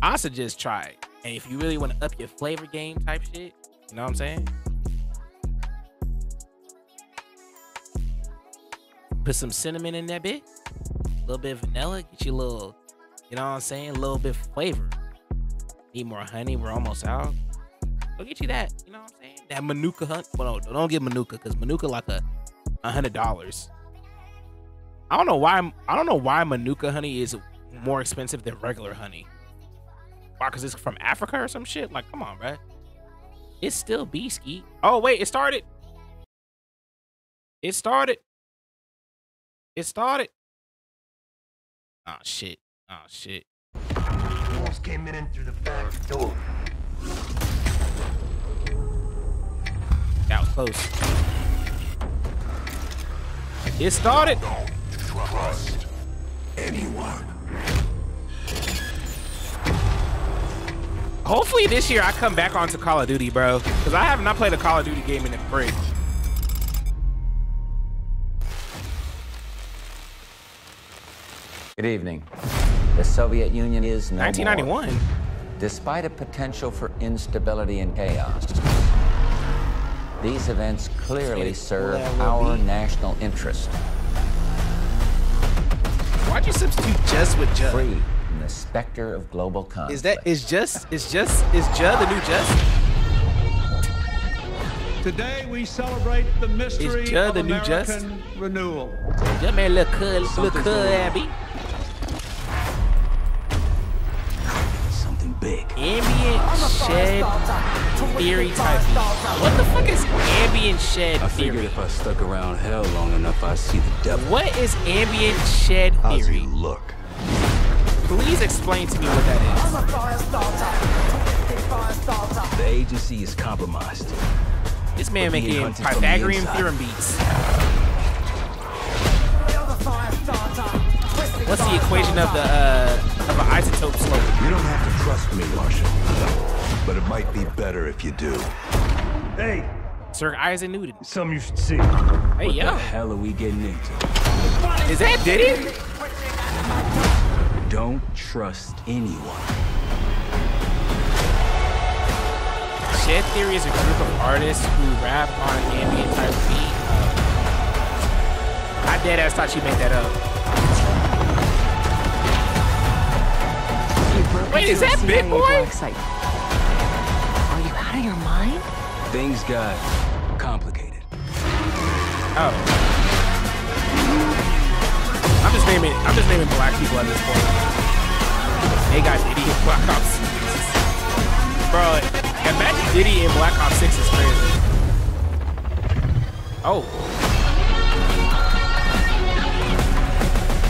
I suggest try it. And if you really want to up your flavor game type shit, you know what I'm saying? Put some cinnamon in that bit, a little bit of vanilla, get you a little, you know what I'm saying? A little bit of flavor. Need more honey, we're almost out. Go get you that, you know what I'm saying? That Manuka hunt. Well, no, don't get Manuka because Manuka like a hundred dollars. I don't know why. I don't know why Manuka honey is more expensive than regular honey. Why? Because it's from Africa or some shit? Like, come on, bro. It's still Beesky. Oh, wait, it started. It started. It started. Oh, shit. Oh, shit. Almost came in through the back door. That was close. It started. Trust anyone. Hopefully this year I come back onto Call of Duty, bro. Because I have not played a Call of Duty game in a break. Good evening. The Soviet Union is no 1991. more. Despite a potential for instability and chaos, these events clearly serve our national interest. Why'd you substitute just with Judd? Free the specter of global conflict. Is that is just is just is Judd the new Just? Today we celebrate the mystery Is Judd of the new American Just? renewal. Judd man look cool, look Something's cool. Abby. Something big. Ambient shed theory type. What the fuck is ambient shed theory? I figured if I stuck around hell long enough, I'd see the devil. What is ambient shed theory? How's theory? he look? Please explain to me what that The agency is compromised. This man We're being making hunted from the Pythagorean theorem beats. What's the equation of the uh, of an isotope slope? You don't have to trust me, Marshall. But it might be better if you do. Hey, Sir Isaac Newton. something you should see. Hey What the hell are we getting into? is that Diddy? Don't trust anyone. Shed Theory is a group of artists who rap on ambient type beat. Uh, I dead ass thought you made that up. Wait, is that Big Boy? Are you out of your mind? Things got complicated. Oh. I'm just naming I'm just naming black people at this point. Hey guys, Diddy in Black Ops 6. Bro, imagine Diddy in Black Ops 6 is crazy. Oh.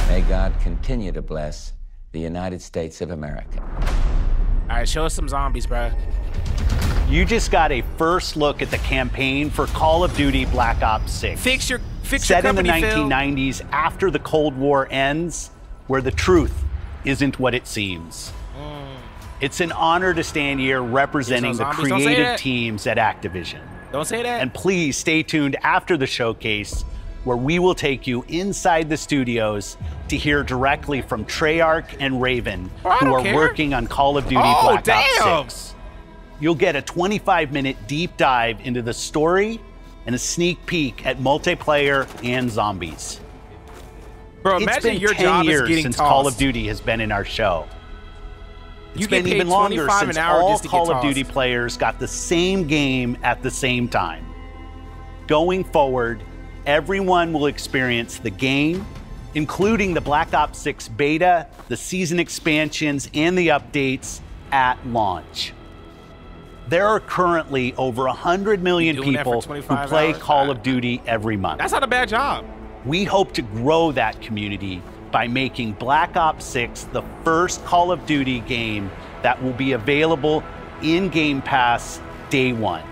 May God continue to bless the United States of America. Alright, show us some zombies, bro. You just got a first look at the campaign for Call of Duty Black Ops 6. Fix your fix Set your in the company, Phil. 1990s after the Cold War ends, where the truth isn't what it seems. It's an honor to stand here representing the Mm. zombies. Don't say creative teams at Activision. Don't say that. And please stay tuned after the showcase where we will take you inside the studios to hear directly from Treyarch and Raven, Oh, who are care. working on Call of Duty Oh, Black damn. Ops 6. You'll get a 25 minute deep dive into the story and a sneak peek at multiplayer and zombies. Bro, It's imagine been your 10 job is years since tossed. Call of Duty has been in our show. It's You been even longer since all just to get Call of. Duty players got the same game at the same time. Going forward, everyone will experience the game, including the Black Ops 6 beta, the season expansions, and the updates at launch. There are currently over 100 million Doing that for people who play? Call of Duty every month. That's not a bad job. We hope to grow that community by making Black Ops 6 the first Call of Duty game that will be available in Game Pass day one.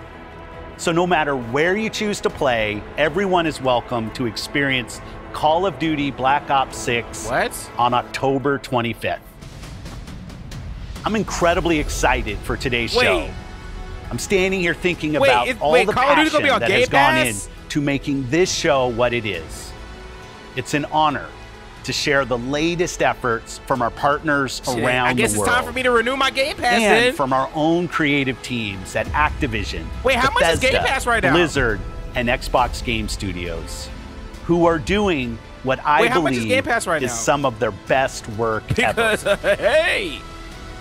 So, no matter where you choose to play, everyone is welcome to experience Call of Duty Black Ops 6 What? on October 25th. I'm incredibly excited for today's Wait. show. I'm standing here thinking Wait, about it- all wait, the Call passion gonna be on that Game has gone in to making this show what it is. It's an honor to share the latest efforts from our partners Shit, around I guess it's time for me to renew my Game Pass and then. from our own creative teams at Activision, Wait, how much is Game Bethesda, Pass right now? Blizzard, and Xbox Game Studios, who are doing what I Wait, is believe Pass right is some of their best work because ever. hey,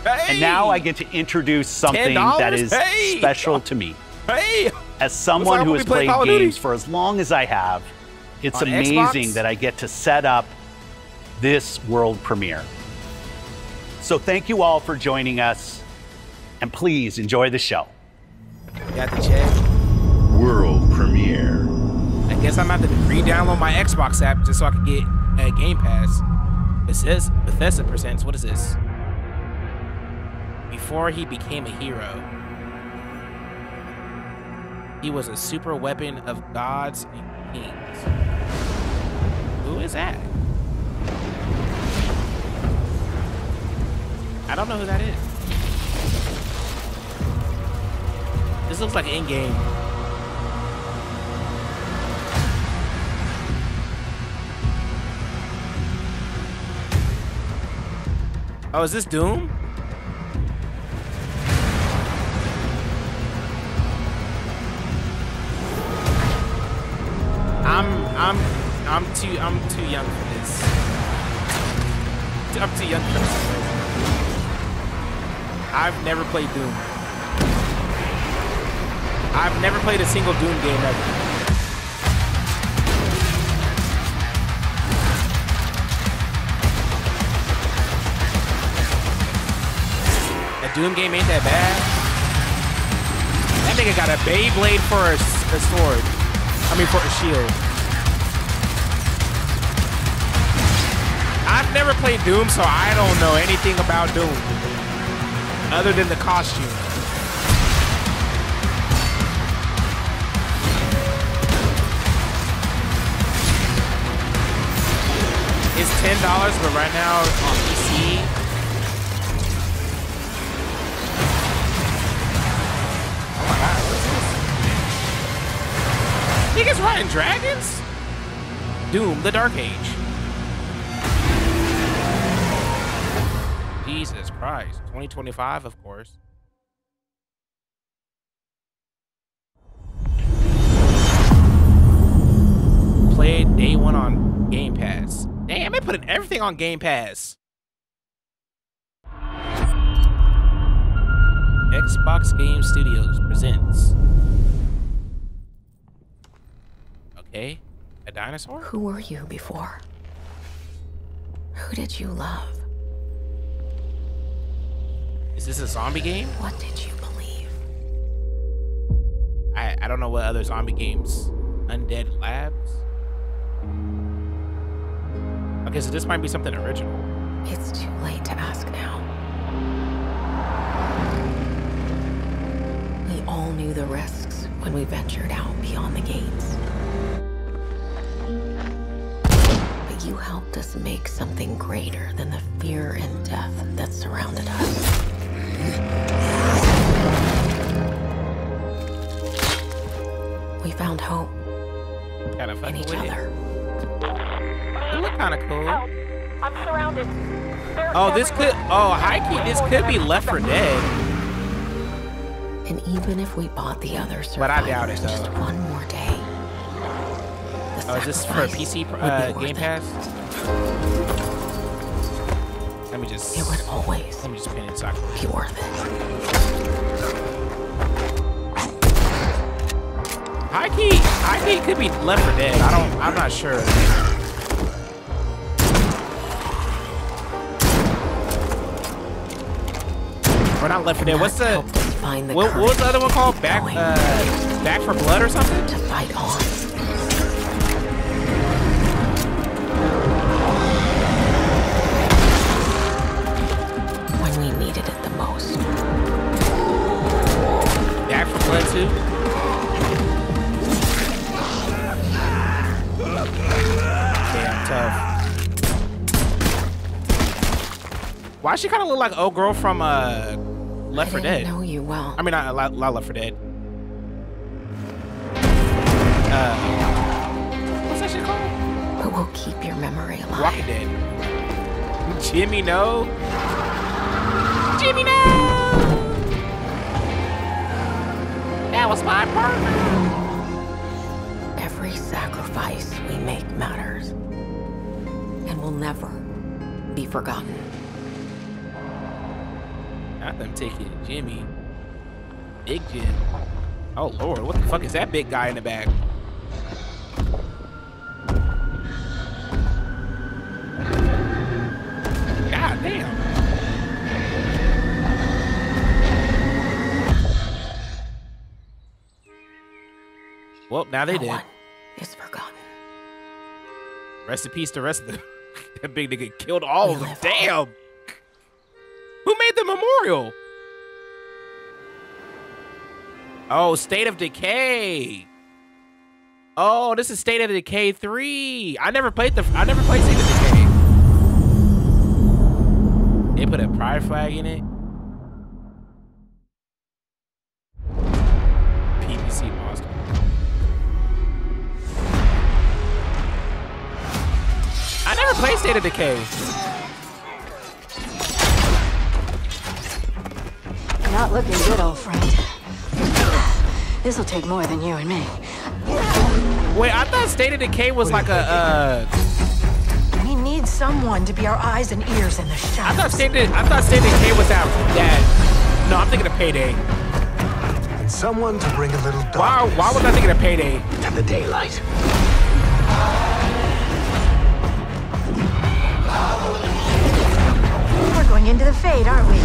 hey, And now I get to introduce something that $10? is Hey! special to me. hey. As someone who has played Call of Duty. games for as long as I have, it's On amazing Xbox? that I get to set up this world premiere. So thank you all for joining us, and please enjoy the show. Got the check. World premiere. I guess I'm about to re-download my Xbox app just so I can get a Game Pass. It says Bethesda presents. What is this? Before he became a hero, he was a super weapon of gods and kings. Who is that? I don't know who that is. This looks like in-game. Oh, is this Doom? I'm I'm I'm too I'm too young for this. I'm too young for this. I've never played Doom. I've never played a single Doom game ever. A Doom game ain't that bad. That nigga got a Beyblade for a sword. I mean, for a shield. I've never played Doom, so I don't know anything about Doom. Other than the costume. It's ten dollars, but right now um, Niggas riding dragons? Doom, the Dark Age. Jesus Christ. 2025, of course. Played day one on Game Pass. Damn, they putting everything on Game Pass. Xbox Game Studios presents. Okay, a dinosaur? Who were you before? Who did you love? Is this a zombie game? What did you believe? I, I don't know what other zombie games. Undead Labs? Okay, so this might be something original. It's too late to ask now. We all knew the risks when we ventured out beyond the gates. You helped us make something greater than the fear and death that surrounded us. We found hope Kind of in each with other. it. It look kind of cool. Oh, I'm surrounded. They're Oh, this could. Oh, high key, this could be Left for Dead. And even if we bought the other But I doubt it, survivors just one more day. Oh, is this for a PC uh, Game it. Pass? Let me just. It would always Let me just pin it so I can- be worth it. High key, high key could be Left for Dead. I don't. I'm not sure. Or not Left for Dead. What's the? the What, what was the other one called? Back. Uh, Back for Blood or something? to fight on? Tough. Why she kind of look like old girl from uh Left I for didn't Dead? know you well. I mean, not, not, not Left for Dead. Uh, what's that shit called? but we'll keep your memory alive. Walking Dead. Jimmy, no. Jimmy, no. That was my partner. Every sacrifice we make matters and will never be forgotten. Not them taking Jimmy. Big Jim. Oh lord, what the fuck is that big guy in the back? God damn. Well, now they no did. one is forgotten. Rest in peace to rest of them. That big nigga killed all of them. Damn. Who made the memorial? Oh, State of Decay. Oh, this is State of Decay 3. I never played the I never played State of Decay. They put a pride flag in it. I never played State of Decay. Not looking good, old friend. This'll take more than you and me. Wait, I thought State of Decay was like a uh We need someone to be our eyes and ears in the shadows. I shadows. thought State of, I thought State of Decay was that that No, I'm thinking of Payday. And someone to bring a little Why why was I thinking of Payday? to the daylight. Going into the fade, aren't we?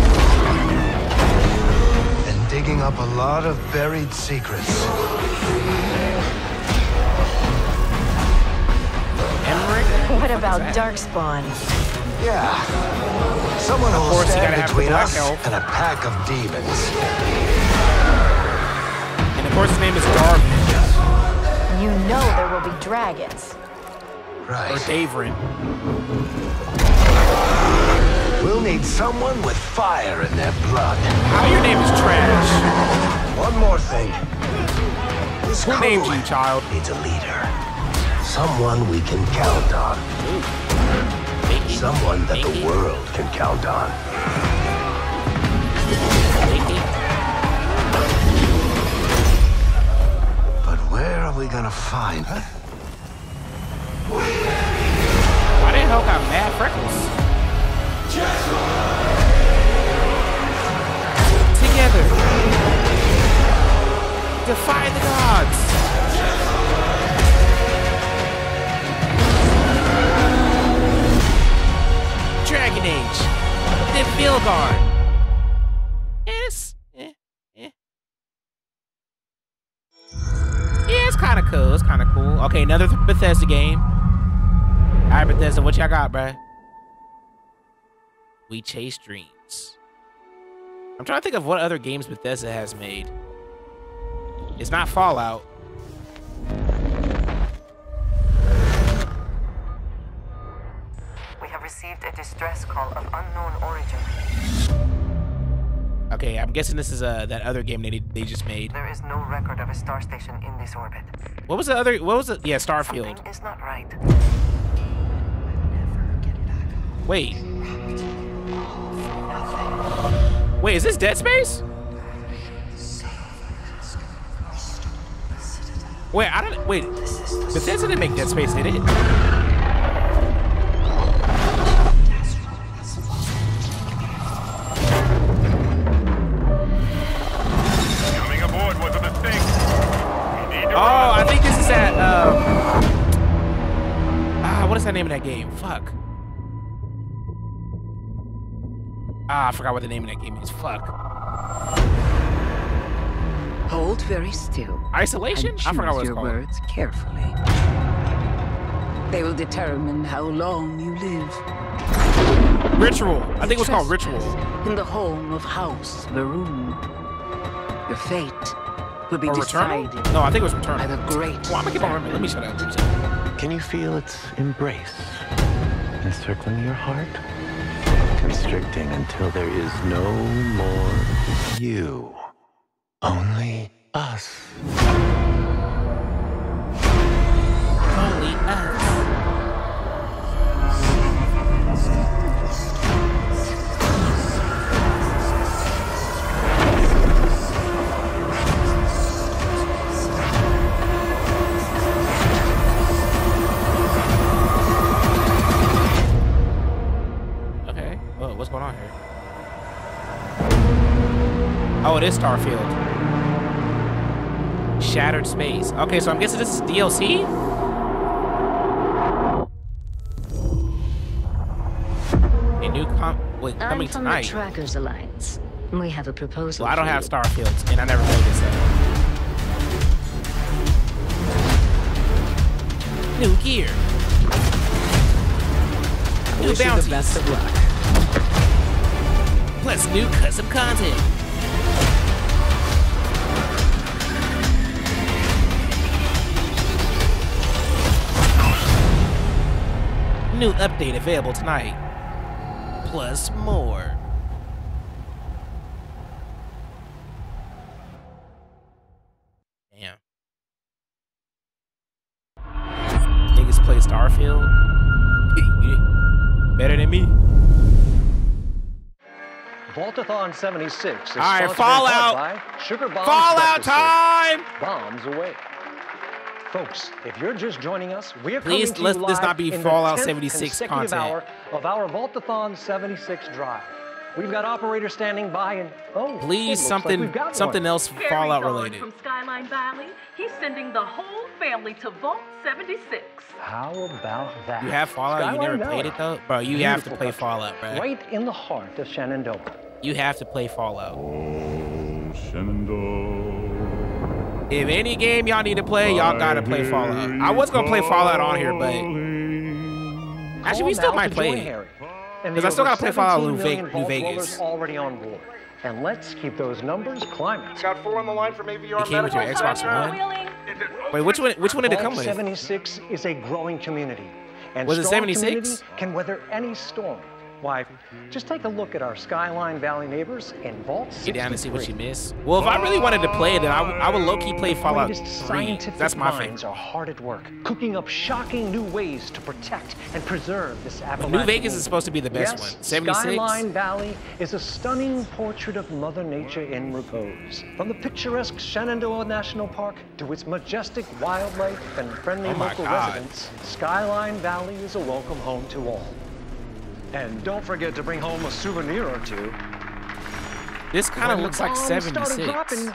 And digging up a lot of buried secrets. Emmrich? What about Darkspawn? Yeah. Someone who will course, you stand gotta have the between us elf. and a pack of demons. And of course his name is Darvin You know there will be dragons. Right. Or Right. We'll need someone with fire in their blood. How your name is trash? One more thing. This Who named you, child? needs a leader. Someone we can count on. Someone that the world can count on. But where are we gonna find her? Why the hell got mad freckles? Together. Defy the gods. Dragon Age. The Veilguard. Yes. Eh, eh. Yeah, it's kind of cool. It's kind of cool. Okay, another Bethesda game. All right, Bethesda, what y'all got, bruh? We chase dreams. I'm trying to think of what other games Bethesda has made. It's not Fallout. We have received a distress call of unknown origin. Okay, I'm guessing this is uh that other game they they just made. There is no record of a star station in this orbit. What was the other? What was it? Yeah, Starfield. Something is not right. Wait. Wait, is this Dead Space? Wait, I don't. Wait, Bethesda didn't make Dead Space, did it? Coming aboard was a mistake. We need to Oh, I think this is at. Um, ah, what is that name of that game? Fuck. Ah, I forgot what the name of that game is. Fuck. Hold very still. Isolation? I forgot what choose it's your called. words carefully. They will determine how long you live. Ritual. I think it was called Ritual. In the home of House Va'ruun. Your fate will be Or Returnal? decided No, I think it was Returnal. by the great. Well, I'm gonna keep on remembering. Let me shut up. Let me shut up. Can you feel its embrace encircling your heart? Constricting until there is no more you. Only us. Only us. What's going on here? Oh, it is Starfield. Shattered Space. Okay, so I'm guessing this is DLC? A new com wait, I'm coming from tonight. the Trackers Alliance. We have a proposal. Well, I don't have you. Starfield, and I never played this yet. New gear. New wish you bounties. the best of luck. Plus new custom content. New update available tonight. Plus more. Voltathon 76 is All right, Fallout. by Sugar Bombs Fallout time! Bombs away. Folks, if you're just joining us, we are Please, coming to you let this not be Fallout 10th 76 consecutive content. hour of our Voltathon 76 drive. We've got operators standing by and oh, Please, looks like something we've got something one. else Harry Fallout Dawn related. From Skyline Valley, he's sending the whole family to Vault 76. How about that? You have Fallout? you never Skyline played it though? Bro, you have to play country, Fallout, bro. Right in the heart of Shenandoah. You have to play Fallout. Oh, Shenandoah. If any game y'all need to play, y'all gotta play Fallout. I was gonna play Fallout on here, but actually we still might play join it. Harry and Because I still gotta play Fallout 17 New, Ve- New Vegas. already on board. And let's keep those numbers climbing. Got four on the line from AVR It came with your Xbox One. Wait, which one? Which one did it come with? 76 is a growing community. And Was it 76? community can weather any storm. Why, just take a look at our Skyline Valley neighbors in Vault 63. Get down and see what you miss. Well, if I really wanted to play it, then I would, I would low key play Fallout 3. scientific That's my minds are hard at work, cooking up shocking new ways to protect and preserve this Appalachian. New Vegas is supposed to be the best yes, one. 76? Skyline Valley is a stunning portrait of Mother Nature in repose. From the picturesque Shenandoah National Park to its majestic wildlife and friendly Oh local God. residents, Skyline Valley is a welcome home to all. And don't forget to bring home a souvenir or two. This kind of When the looks like bombs started 76. dropping,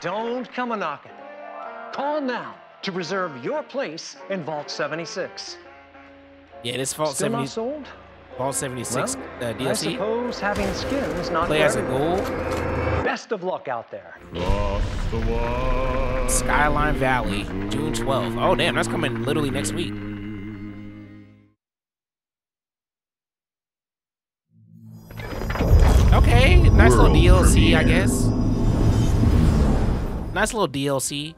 don't come a knocking. Call now to reserve your place in Vault 76. Yeah, this Vault Still 70, sold? Vault 76 Well, uh, I suppose having skin is not Play for as a everyone. ghoul. Best of luck out there. Skyline Valley, June 12th. Oh, damn, that's coming literally next week. Nice little DLC, I guess. Nice little DLC.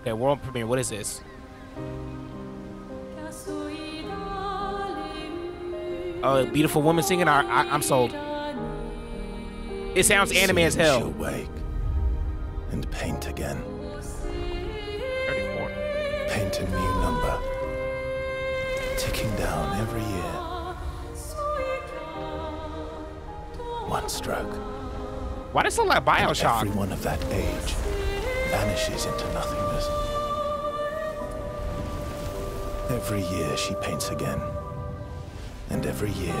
Okay, world premiere. What is this? Oh, a beautiful woman singing. I, I, I'm sold. It sounds anime as Soon she'll hell. wake and paint again. 34. Paint a new number. Ticking down every year. One stroke. Why does it sound like Bioshock? Everyone of that age vanishes into nothingness. Every year she paints again. And every year,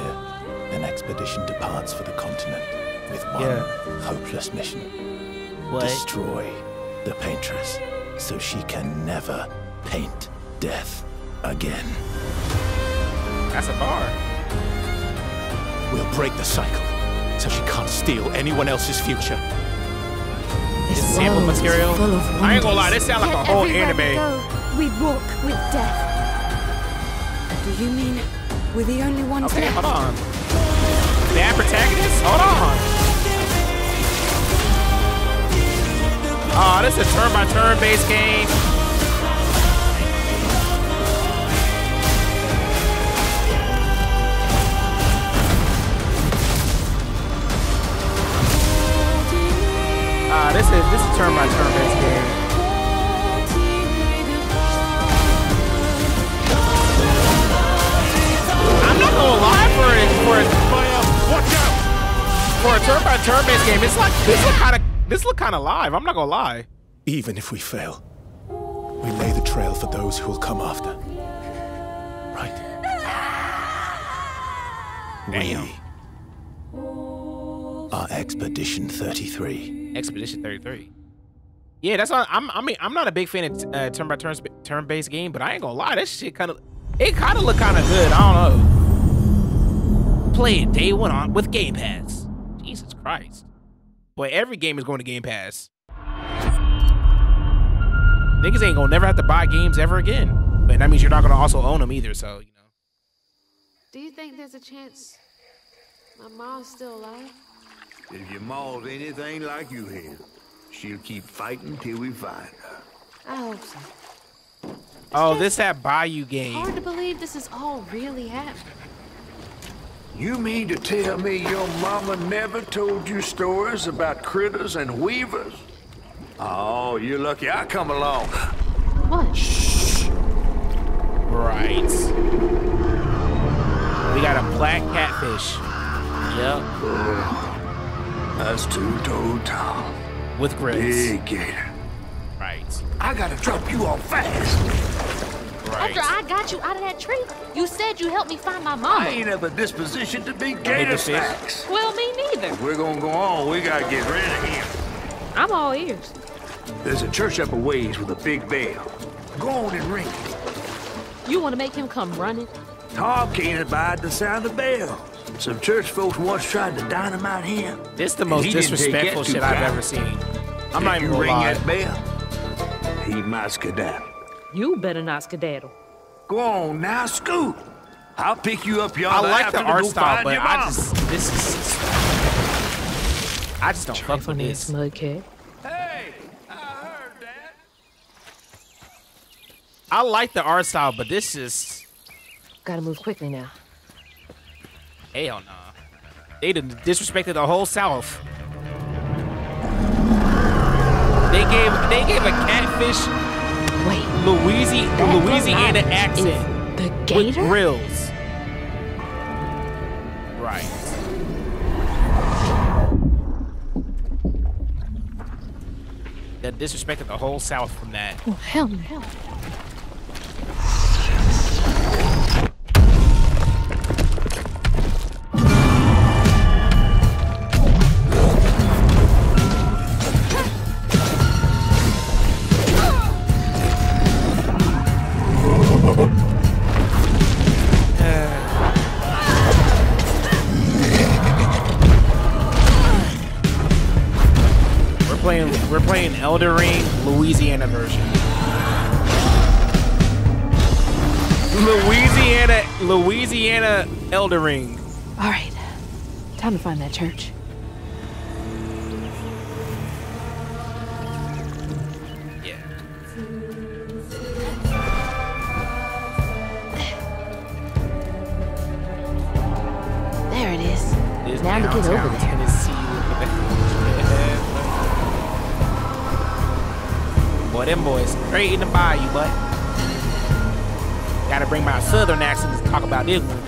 an expedition departs for the continent with one Yeah. hopeless mission. What? Destroy the paintress so she can never paint death again. That's a bar. We'll break the cycle so she can't steal anyone else's future. This is sample material. I ain't gonna lie, this sound like a whole everywhere we anime. go, We walk with death. Do you mean we're the only ones Okay, left? hold on. Bad protagonist? Hold on. Oh, this is a turn-by-turn based game. This is this is turn-by-turn based game. I'm not gonna lie, for for a turn by turn based game, it's like this look kind of this look kind of live. I'm not gonna lie. Even if we fail, we lay the trail for those who will come after. Right? Damn. We are Expedition 33. Expedition 33. Yeah, that's not. I'm. I mean, I'm not a big fan of uh, turn by turn turn based game, but I ain't gonna lie, that shit kind of it kind of look kind of good. I don't know. Play it day one on with Game Pass. Jesus Christ. Boy, every game is going to Game Pass. Niggas ain't gonna never have to buy games ever again. But that means you're not gonna also own them either. So you know. Do you think there's a chance my mom's still alive? If your ma's anything like you have, she'll keep fighting till we find her. I hope so. Oh, this that Bayou game. Hard to believe this is all really happening. You mean to tell me your mama never told you stories about critters and weavers? Oh, you're lucky I come along. What? Shh. Right. We got a black catfish. Yep. Uh, That's two-toed Tom. With grills. Big gator. Right. I gotta drop you off fast. After I got you out of that tree, you said you helped me find my mom. I ain't have a disposition to be the gator fish. snacks. Well, me neither. If we're gonna go on, we gotta get rid of him. I'm all ears. There's a church up a ways with a big bell. Go on and ring it. You want to make him come running? Tom can't abide the sound of bells. Some church folks once tried to dynamite him. This the most he didn't take disrespectful shit I've ever seen. I'm not even you gonna ring lie. that bell, he might skedaddle. You better not skedaddle. Go on now, scoot. I'll pick you up y'all. I yonder like the art style, but I just this is I just don't fuck with this. Mudcat. I like the art style, but this is Gotta move quickly now. Hell no. They done disrespected the whole South. They gave they gave a catfish Wait, Louisiana Louisiana accent the with grills. Right. That disrespected the whole South from that. Oh, hell no. Elden Ring Louisiana version. Louisiana Louisiana Elden Ring. All right. Time to find that church. Yeah. There it is. Now to get over there. Boy, them boys straight in the bayou, but gotta bring my southern accent to talk about this one.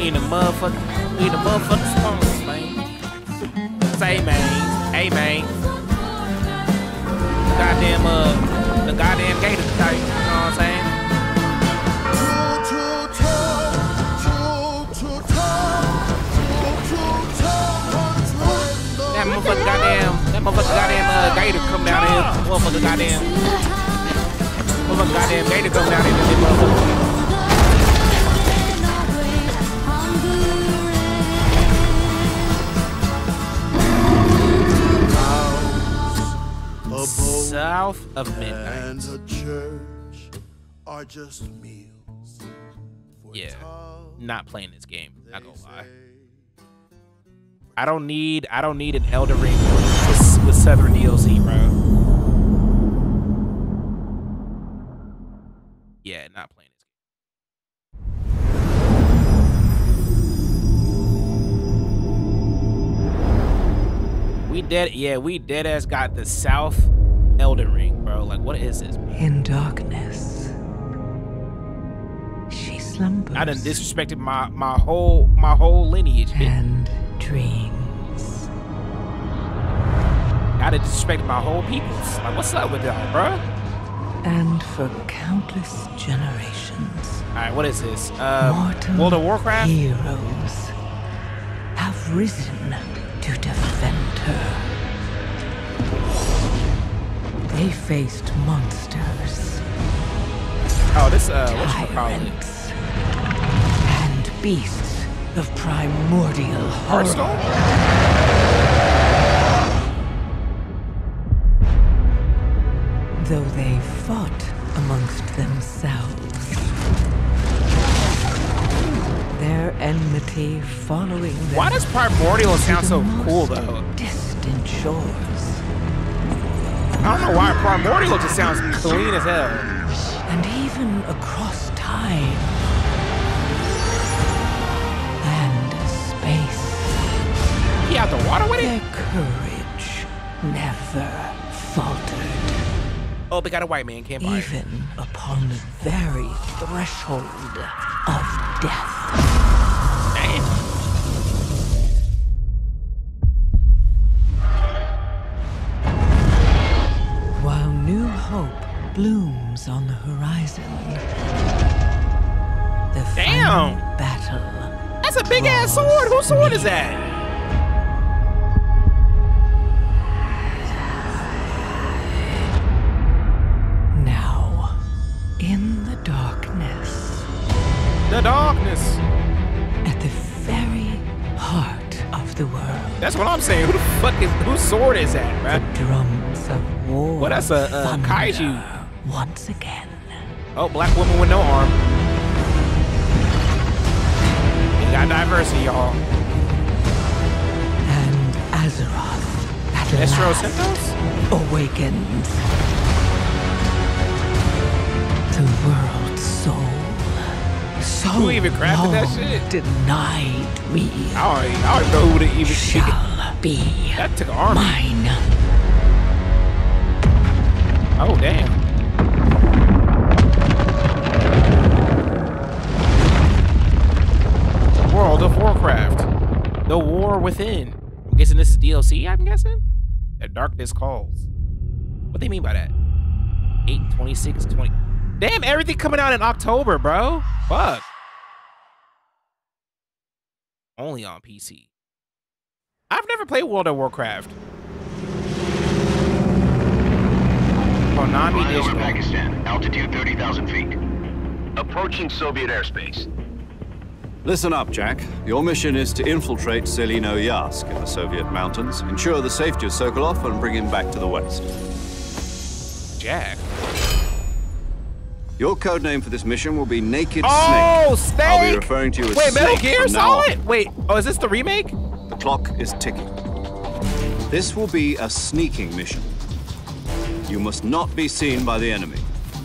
In the motherfucker, in the motherfucker swamps, man. Say, man, hey, man. Goddamn, uh, the goddamn gator type, you know what I'm saying? That motherfucker goddamn, that motherfucker goddamn uh, gator come down here. Motherfucker goddamn, motherfucker goddamn gator come down here. This motherfucker. South of midnight. And a church are just meals. Yeah, not playing this game. Not gonna lie. I don't need. I don't need an Elden Ring with, with Southern DLC, bro. Yeah, not playing this game. We dead. Yeah, we dead ass got the South Elden Ring, bro. Like, what is this? In darkness, she slumbers. I done disrespected my my whole my whole lineage. And dreams. I done disrespected my whole peoples. Like, what's up with y'all, bro? And for countless generations, All right, what is this? Uh, World of Warcraft. heroes have risen to defend her. They faced monsters, Oh, this uh, what you call tyrants, and beasts of primordial. Hearthstone. Though they fought amongst themselves. Their enmity following them Why does Primordial sound so cool though? Distant shores. I don't know why Primordial just sounds clean as hell. and even across time Out the water with Their courage never faltered, Oh, they got a white man campfire. even upon the very threshold of death. While new hope blooms on the horizon, the Damn. final battle That's a big ass sword. Whose sword is that? That's what I'm saying. Who the fuck is whose sword is that, bruh? Drums of war. Well, that's a, a kaiju. Once again. Oh, black woman with no arm. We got diversity, y'all. And Azeroth at Destro last awakens. Who even crafted that shit? Denied me. I don't, I don't know who to even Shall be That took an army. mine. Oh, damn. World of Warcraft. The War Within. I'm guessing this is DLC, I'm guessing? The Darkness Calls. What they mean by that? 8, 26, 20. Damn, everything coming out in October, bro. Fuck. Only on PC. I've never played World of Warcraft. Konami Flying over Pakistan, altitude 30,000 feet. Approaching Soviet airspace. Listen up, Jack. Your mission is to infiltrate Tselinoyarsk in the Soviet mountains, ensure the safety of Sokolov, and bring him back to the west. Jack. Your code name for this mission will be Naked Oh, Snake. I'll be referring to you as Wait, Metal Snake Gear now on. Solid? Wait, oh, is this the remake? The clock is ticking. This will be a sneaking mission. You must not be seen by the enemy.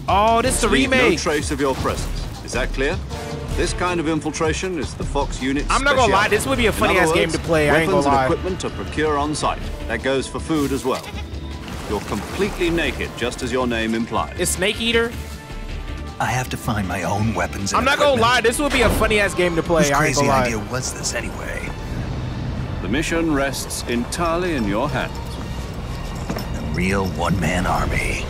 Oh, this is the Leave No trace of your presence. Is that clear? This kind of infiltration is the Fox unit. I'm not gonna lie, this would be a funny ass game to play, I ain't Weapons gonna lie. and equipment to procure on site. That goes for food as well. You're completely naked, just as your name implies. Is Snake Eater? I have to find my own weapons. I'm not gonna lie, this would be a funny ass game to play. Whose crazy gonna idea was this anyway? The mission rests entirely in your hands. A real one-man army.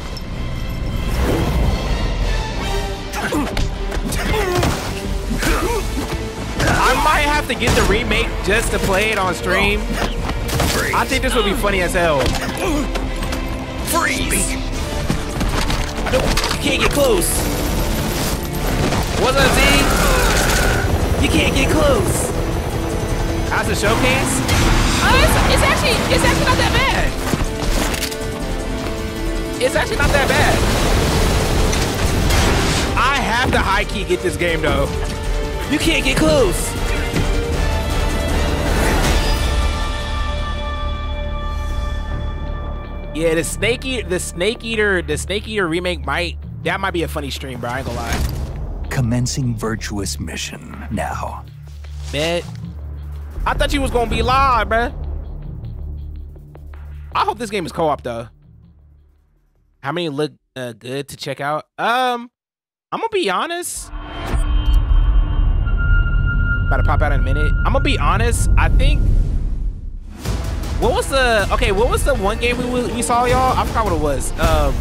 I might have to get the remake just to play it on stream. Oh, I think this would be funny as hell. Freeze! I don't. You can't get close. What's up, Z? You can't get close. How's the showcase? Oh, it's, it's actually it's actually not that bad. It's actually not that bad. I have to high key get this game though. You can't get close. Yeah, the snake eater, the snake eater, the snake eater remake might that might be a funny stream, bro. I ain't gonna lie. Commencing virtuous mission now. Bet. I thought you was gonna be live, bro. I hope this game is co-op though. How many look uh, good to check out? Um, I'm gonna be honest. About to pop out in a minute. I'm gonna be honest. I think. What was the okay? What was the one game we we saw y'all? I forgot what it was. Um,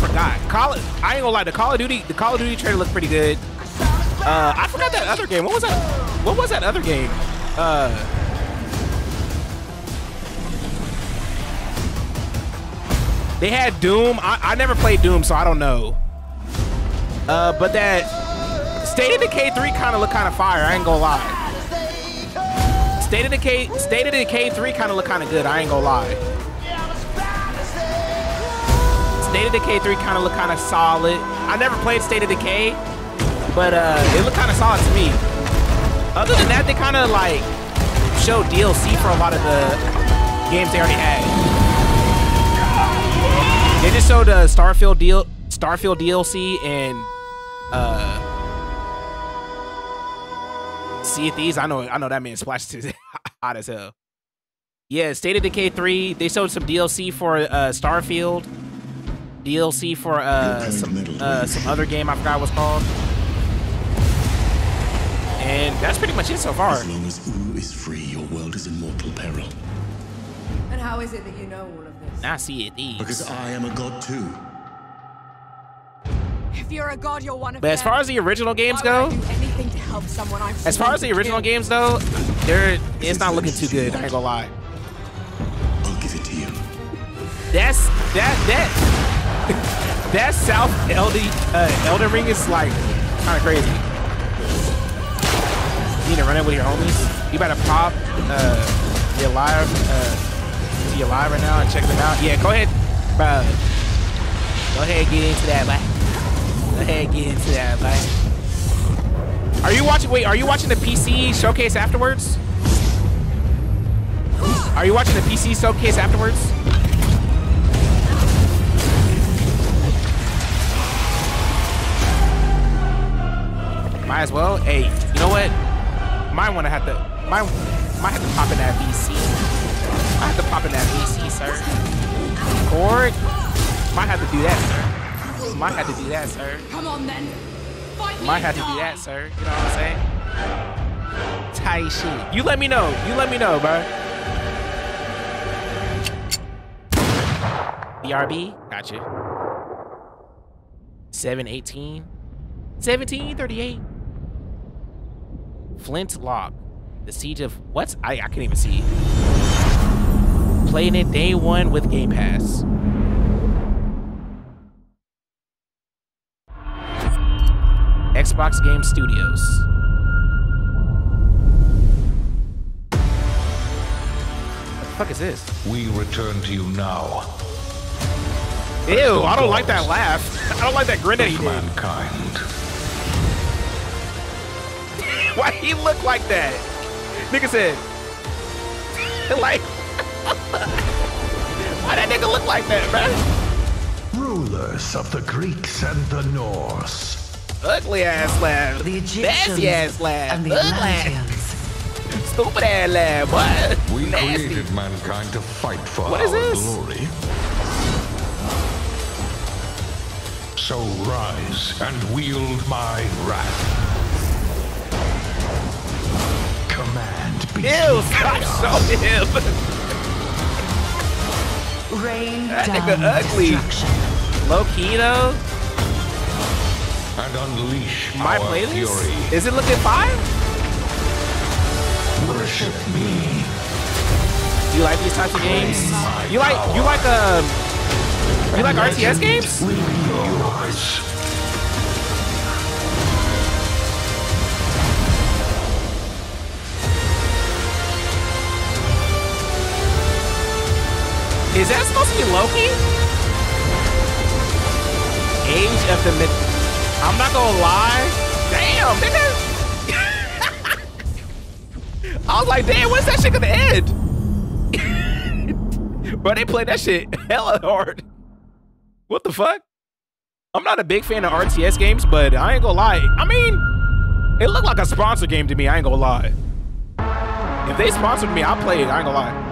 forgot. Call it. I ain't gonna lie. The Call of Duty, the Call of Duty trailer looked pretty good. Uh, I forgot that other game. What was that? What was that other game? Uh. They had Doom. I, I never played Doom, so I don't know. Uh, but that State of Decay 3 kind of look kind of fire. I ain't gonna lie. State of Decay, State of Decay 3 kind of look kind of good. I ain't gonna lie. State of Decay 3 kind of look kind of solid. I never played State of Decay, but uh, it looked kind of solid to me. Other than that, they kind of like showed DLC for a lot of the games they already had. They just showed a Starfield deal, Starfield DLC, and uh, Sea of Thieves. I know, I know that man splashed is hot as hell. Yeah, State of Decay 3. They showed some DLC for uh, Starfield. DLC for uh, some uh, some other game I forgot what's called. And that's pretty much it so far. As long as U is free, your world is in mortal peril. And how is it that you know all of this? Now Sea of Thieves. Because I am a god too. If you're a god, you're one of But as far as the original games go, anything to help someone I'm as far as the original games though, they're it's not looking too good. I ain't gonna lie. I'll give it to you. That's that that that South Elden uh, Elden Ring is like kind of crazy. You need to run it with your homies. You better pop uh, your live uh, to your live right now and check them out. Yeah, go ahead, bro. Go ahead, get into that, bye. Go ahead, get into that, bye. Are you watching? Wait, are you watching the PC showcase afterwards? Are you watching the PC showcase afterwards? Might as well. Hey, you know what? Might want to have to. Might might have to pop in that VC. Might have to pop in that VC, sir. Cord. Might have to do that, sir. Might have to do that, sir. Come on then. Might have to do that, sir. You know what I'm saying? Tight shit. You let me know. You let me know, bro. BRB. Gotcha. 718. 1738. Flintlock. The Siege of what? I, I can't even see. Playing it day one with Game Pass. Xbox Game Studios. What the fuck is this? We return to you now. Ew, I don't like that laugh. I don't like that grin that he did. Mankind. Why he look like that? Nigga said, like, why that nigga look like that, man? Rulers of the Greeks and the Norse. Ugly ass laugh. The Nasty ass laugh. and the Ugly ass. Atlanteans. Stupid ass laugh. What? We Nasty. created mankind to fight for What our is this? glory. So rise and wield my wrath. Command be Ew, stop showing him. Rain That down nigga ugly. destruction. Low key though. and unleash My playlist? fury. Is it looking fire? Worship me. You like these types of games? You like you like um you like RTS games? Is that supposed to be Loki? Age of the Myth. I'm not gonna lie. Damn, nigga. I was like, damn, when's that shit gonna end? Bro, they played that shit hella hard. What the fuck? I'm not a big fan of RTS games, but I ain't gonna lie. I mean, it looked like a sponsor game to me. I ain't gonna lie. If they sponsored me, I'll play it. I ain't gonna lie.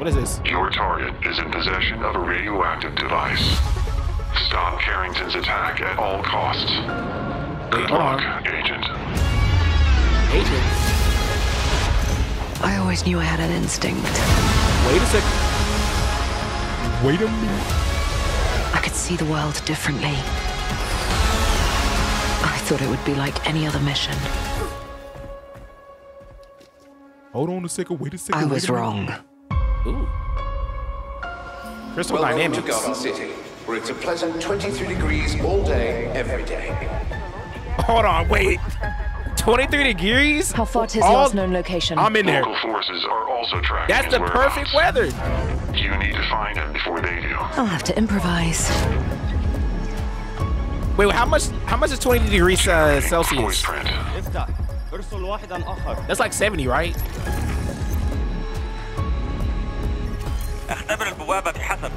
What is this? Your target is in possession of a radioactive device. Stop Carrington's attack at all costs. Good hold luck, on. Agent. Agent. I always knew I had an instinct. Wait a second. Wait a minute. I could see the world differently. I thought it would be like any other mission. Hold on a second. Wait a second. I was a minute. wrong. Ooh. Crystal Welcome Dynamics. to Garden City, where it's a pleasant 23 degrees all day, every day. Hold on, wait. 23 degrees? How far to his All- last known location? I'm in there. Local forces are also tracking That's the perfect weather. You need to find him before they do. I'll have to improvise. Wait, how much? How much is 20 degrees uh, Celsius? That's like 70, right? اختبر البوابة بحسب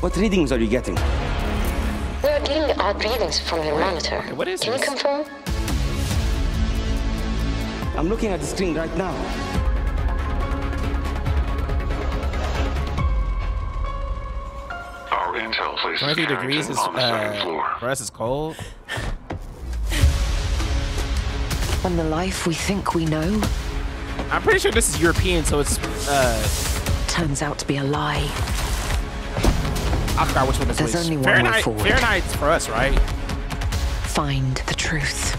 What readings are you getting? We are getting odd readings from your monitor. What is Can you this? confirm? I'm looking at the screen right now. Our intel places 23 degrees Carrington is on the second uh, floor. for us is cold. When the life we think we know I'm pretty sure this is European, so it's uh turns out to be a lie. I forgot which one this There's was. only one way Fahrenheit, forward. Fahrenheit's for us, right? Find the truth.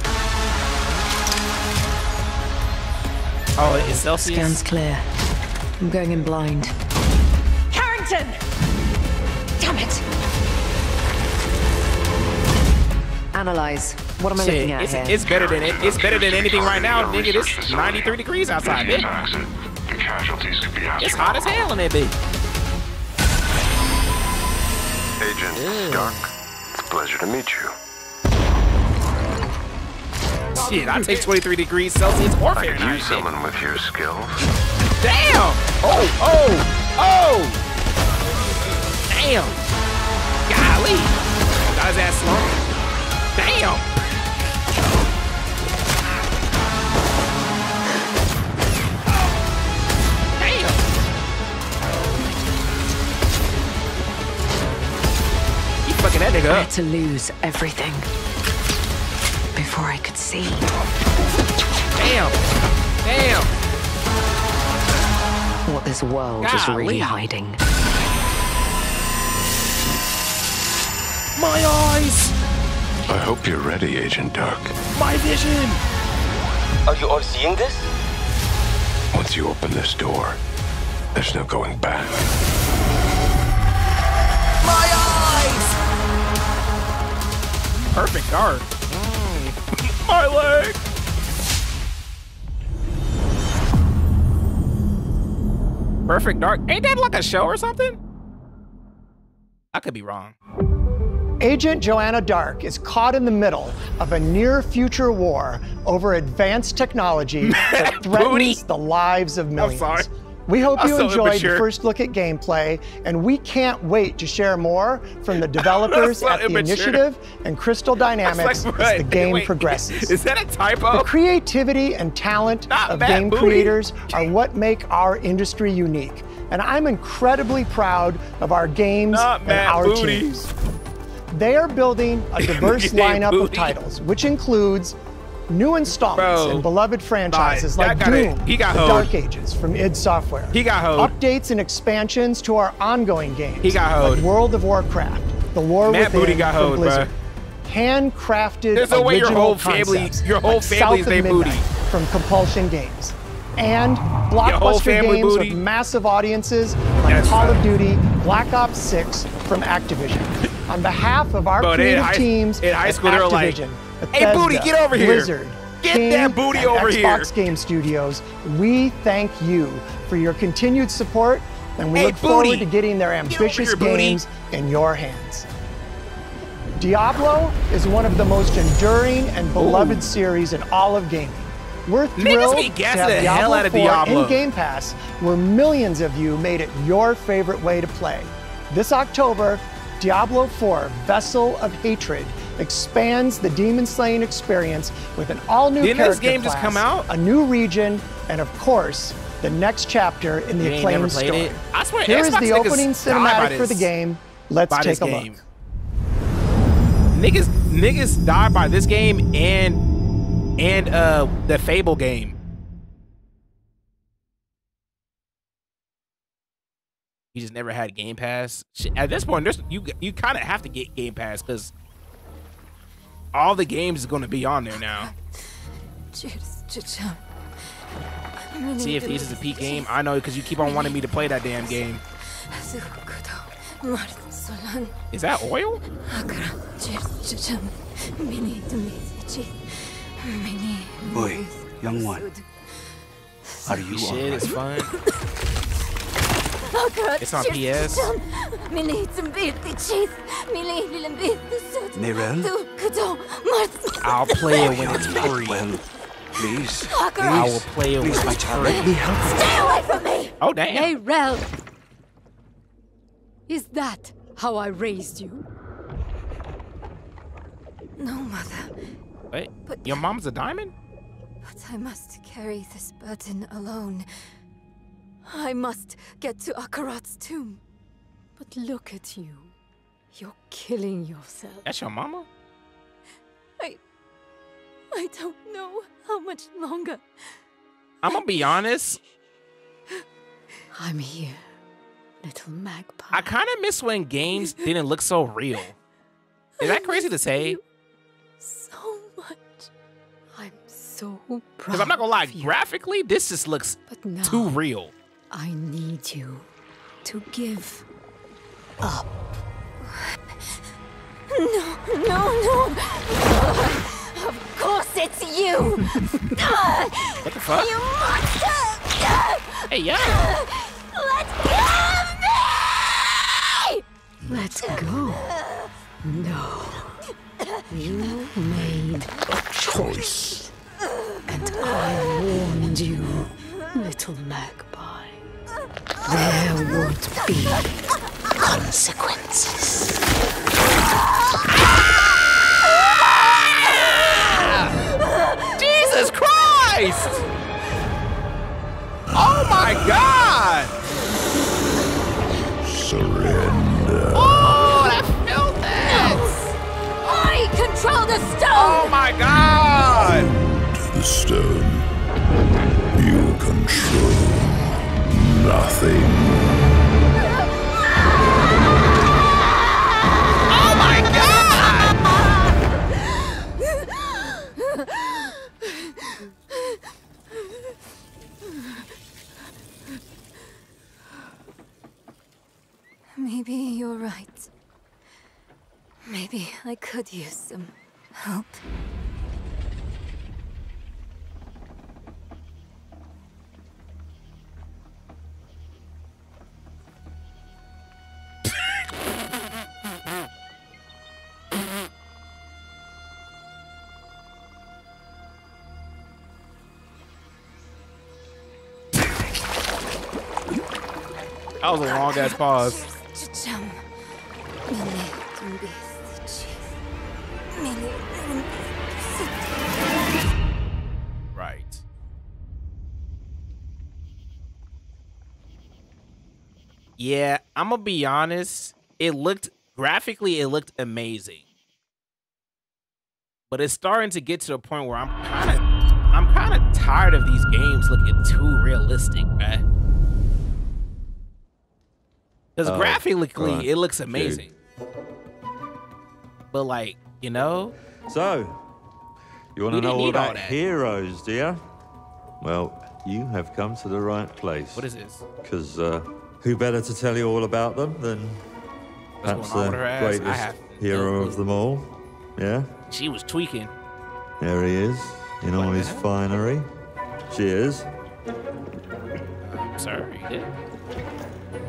Oh, it's Celsius. Scans clear. I'm going in blind. Carrington! Damn it! Analyze. What am I Shit, looking at it's, here? it's better than it. It's better than anything right now, nigga. It's 93 degrees outside, If he bitch. the casualties could be It's hot as hell in that bitch. Agent Stark, it's a pleasure to meet you. Shit, I take 23 degrees Celsius or I could use someone with your skills. Damn! Oh, oh, oh! Damn! Golly! Got his ass slumped. Damn! Damn! That nigga I up. had to lose everything before I could see. Damn! Damn! What this world is Golly. really hiding. My eyes! I hope you're ready, Agent Dark. My vision! Are you all seeing this? Once you open this door, there's no going back. Perfect dark. Mm. My leg! Perfect dark. Ain't that like a show or something? I could be wrong. Agent Joanna Dark is caught in the middle of a near future war over advanced technology that threatens the lives of millions. We hope you enjoyed the first look at gameplay, and we can't wait to share more from the developers at the immature. initiative and Crystal Dynamics like, as the game wait, progresses. Is that a typo? The creativity and talent Not of game Booty. creators are what make our industry unique. And I'm incredibly proud of our games Not and our Booty. teams. They are building a diverse lineup of titles, which includes new installments Bro. in beloved franchises Nah, like it. Doom, He got The. Dark Ages from id Software. He got hoed. Updates and expansions to our ongoing games. He got hoed. Like World of Warcraft, The War Matt Within Booty got hoed. Blizzard. Handcrafted There's no way your whole family- your whole like family's South of Booty. from Compulsion Games. And blockbuster games booty. with massive audiences like That's Call right. of Duty, Black Ops 6 from Activision. On behalf of our Bro, they creative high- teams in high at school, they were like, Activision, "Hey, Booty, get over here. Blizzard, Get King, that booty over Xbox here." Game Studios, we thank you for your continued support, and we Hey, look forward to getting their ambitious here, Booty. games in your hands. Diablo is one of the most enduring and beloved series in all of gaming. We're thrilled to have the Diablo hell out of 4 Diablo. in Game Pass, where millions of you made it your favorite way to play. This October, Diablo 4 Vessel of Hatred expands the demon slaying experience with an all new Didn't character this game just come out? a new region, and of course, the next chapter in the You acclaimed story. it? I swear, Here is Xbox the opening cinematic for the game. Let's take a game. look. Niggas, niggas died by this game and and uh the Fable game. You just never had Game Pass. At this point, there's you you kind of have to get Game Pass because all the games is going to be on there now. See if this is a peak game. I know because you keep on wanting me to play that damn game. Is that oil? Boy, young one. Are you Shit alright? It's on PS. Neyrelle? I'll play it when it's free. Well, please. I will play it when Please, it's free. let me help you. Stay away from me! Oh damn! Hey, Rel. Is that how I raised you? No, Mother, Wait, But your mom's a diamond? but I must carry this burden alone. I must get to Akarat's tomb. But look at you. You're killing yourself. That's your mama? I. I don't know how much longer. I'm gonna be honest. I'm here, little magpie. I kind of miss when games didn't look so real. Is that crazy to say? So much. I'm so proud. Because. I'm not gonna lie, graphically, this just looks now, too real. I need you to give up. No, no, no! Of course it's you! What the fuck? You monster! Hey, yeah. Let go of me! Let go. No. You made a choice. And I warned you, little magpie. There would be consequences. Jesus Christ! Oh my God! Surrender. Oh, that felt that! I control the stone! Oh my God! To the stone. You're right. Maybe I could use some help. That was a long ass pause. Right. Yeah, I'm gonna be honest. It looked graphically, it looked amazing, but it's starting to get to the point where I'm kind of, I'm kind of tired of these games looking too realistic, man. Because Oh, graphically, right. it looks Dude. amazing, but like you know, So, you want to know all need all about heroes, do you? Well, you have come to the right place. What is this? Because uh, who better to tell you all about them than perhaps the with her ass? I greatest hero of them all? Yeah, she was tweaking. there he is in all his finery. She is. I'm sorry.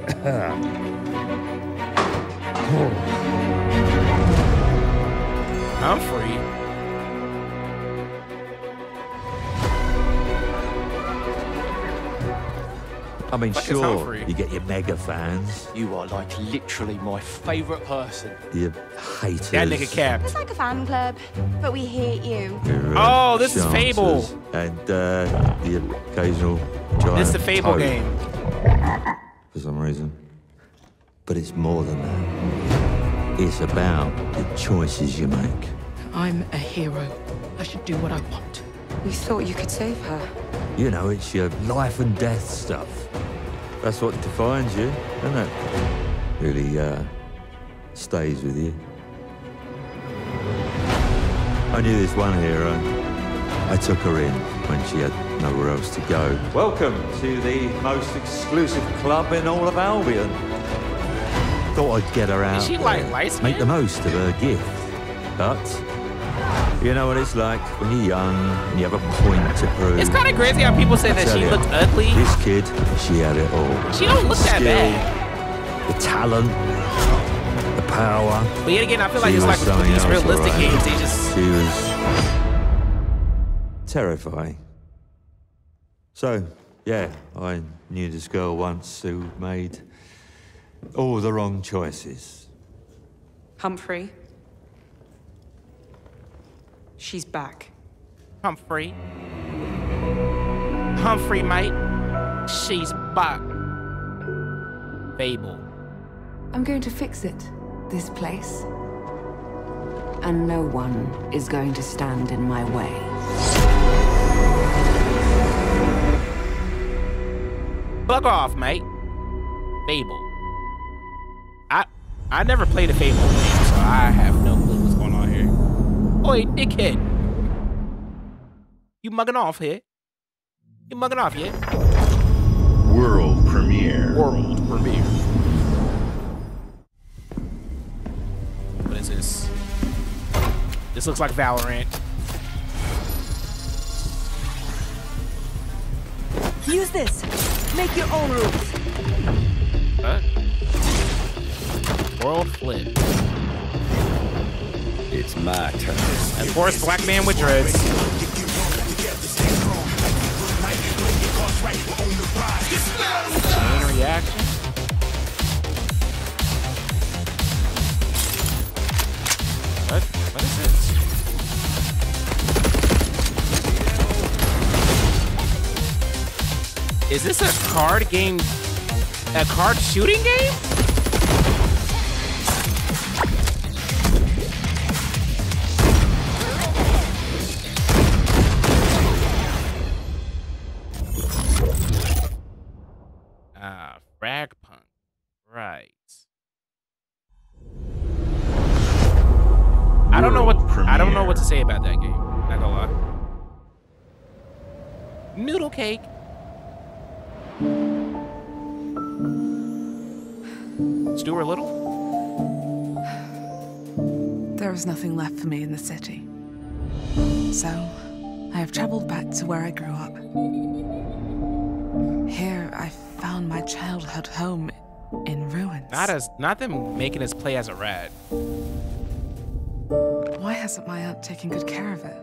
I'm free. I mean, Fuck sure, you get your mega fans, You are like literally my favourite person. your haters. That nigga capped. It's like a fan club, but we hate you. your, Oh, this is Fable. And uh, the occasional giant This is the Fable toad game. For some reason. But it's more than that. It's about the choices you make. I'm a hero. I should do what I want. We thought you could save her. You know, it's your life and death stuff. That's what defines you, isn't it? Really uh, stays with you. I knew this one hero. I took her in when she had nowhere else to go. Welcome to the most exclusive club in all of Albion. Thought I'd get her out. she, there, like, light Make the most of her gift. But you know what it's like when you're young and you have a point to prove. It's kind of crazy how people say I that she ya, looked ugly. This kid, she had it all. She don't look that Skill, bad. The talent, the power. But yet again, I feel like She it's like with something these realistic alright. games, they just She was terrifying. So, yeah, I knew this girl once who made all the wrong choices. Humphrey. She's back. Humphrey. Humphrey, mate. She's back. Fable. I'm going to fix it, this place. And no one is going to stand in my way. Bug off, mate. Fable. I I never played a Fable game, so I have no clue what's going on here. Oi, dickhead. You mugging off here? You mugging off here? World premiere. World premiere. What is this? This looks like Valorant. Use this. Make your own rules. Huh? World flip. It's my turn. Of course, black man with dreads. Chain reaction. What? What is this? Is this a card game? A card shooting game? Ah, FragPunk. Right. I don't know what I don't know what to say about that game. Not gonna lie. Noodle cake. Stuart Little? There is nothing left for me in the city. So, I have traveled back to where I grew up. Here, I found my childhood home in ruins. Not as not them making us play as a rat. Why hasn't my aunt taken good care of it?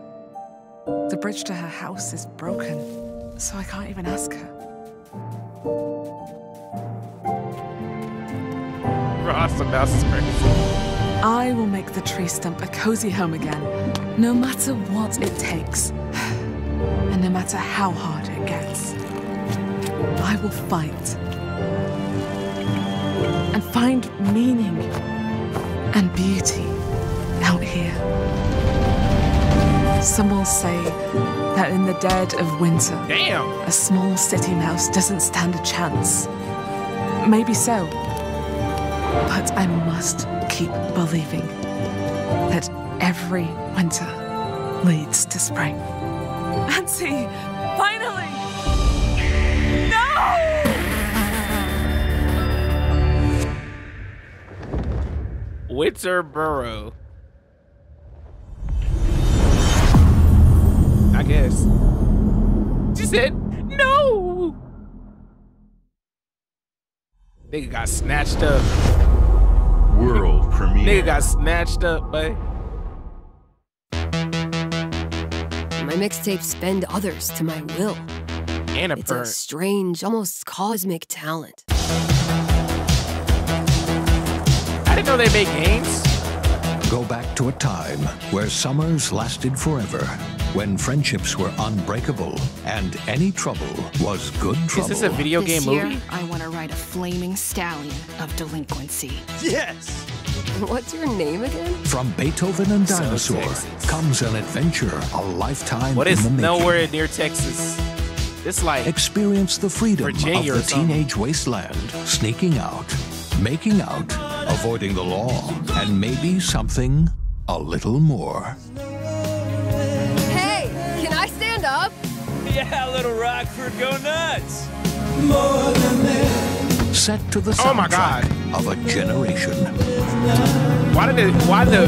The bridge to her house is broken, so I can't even ask her. Ross the mouse is crazy. I will make the tree stump a cozy home again, no matter what it takes. And no matter how hard it gets. I will fight. And find meaning and beauty out here. Some will say that in the dead of winter, Damn. a small city mouse doesn't stand a chance. Maybe so. But I must keep believing that every winter leads to spring. Nancy, finally! No! Winter Burrow. I guess. She said no. Nigga got snatched up. World premiere. Nigga got snatched up, but My mixtapes bend others to my will. And a It's a strange, almost cosmic talent. I didn't know they made games. Go back to a time where summers lasted forever, when friendships were unbreakable, and any trouble was good trouble. Is this a video game this game year, movie? I want to ride a flaming stallion of delinquency. Yes. What's your name again? From Beethoven and Dinosaur Texas. comes an adventure, a lifetime What in is the making. nowhere near Texas? This like Experience the freedom Virginia or of the teenage wasteland, sneaking out, making out, avoiding the law, and maybe something a little more. Yeah, little Rockford, go nuts. Set to the Oh my soundtrack of a generation. Why did it? Why the?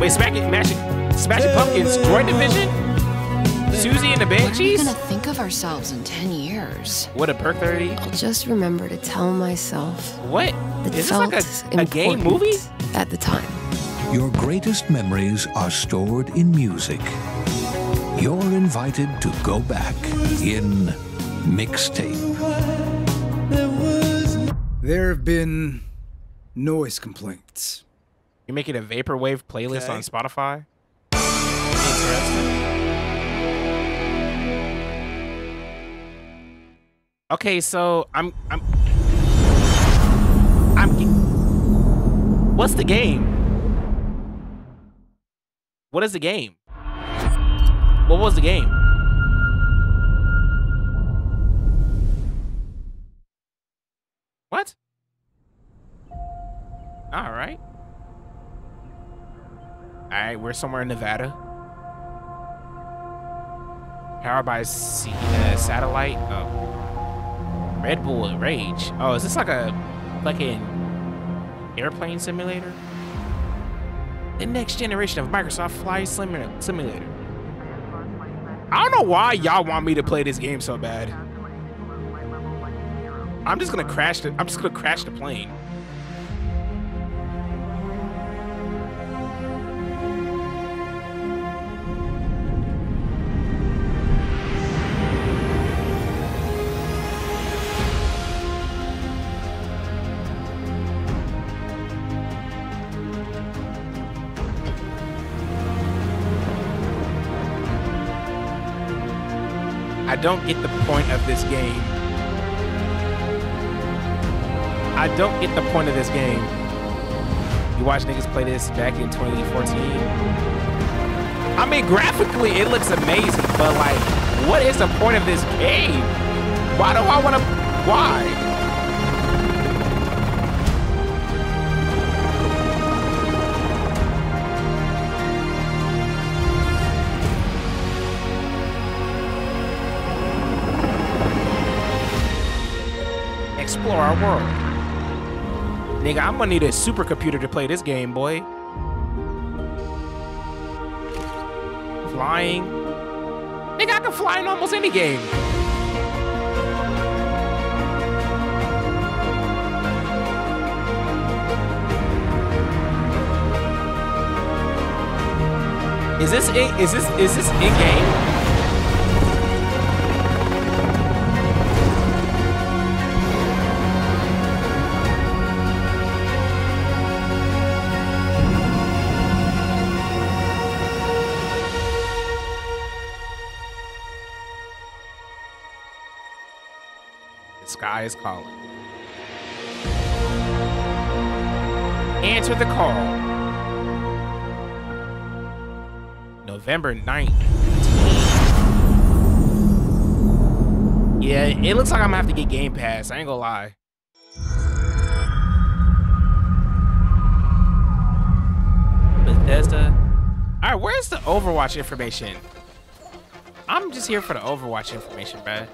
Wait, it smash Smashing Pumpkins, Joy Division, Siouxsie and the Banshees? What are we Banshees. gonna think of ourselves in 10 years? What a perk thirty. I'll just remember to tell myself What? that Is this felt like a, a game important movie? at the time. Your greatest memories are stored in music. You're invited to go back in mixtape. There have been noise complaints. You're making a vaporwave playlist on Spotify. Okay, so I'm I'm I'm. What's the game? What is the game? What was the game? What? All right. All right, we're somewhere in Nevada. Powered by C- uh, satellite. Oh. Red Bull Rage. Oh, is this like a fucking airplane simulator? The next generation of Microsoft Flight Simulator. I don't know why y'all want me to play this game so bad. I'm just gonna crash the. I'm just gonna crash the plane. I don't get the point of this game. I don't get the point of this game. You watch niggas play this back in 2014. I mean, graphically, it looks amazing, but like, what is the point of this game? Why do I want to? Why? World. Nigga, I'm gonna need a supercomputer to play this game, boy. Flying. Nigga, I can fly in almost any game. Is this in, is this is this in game? Sky is calling. Answer the call. November 9th. Yeah, it looks like I'm gonna have to get Game Pass. I ain't gonna lie. Bethesda. All right, where's the Overwatch information? I'm just here for the Overwatch information, bruh.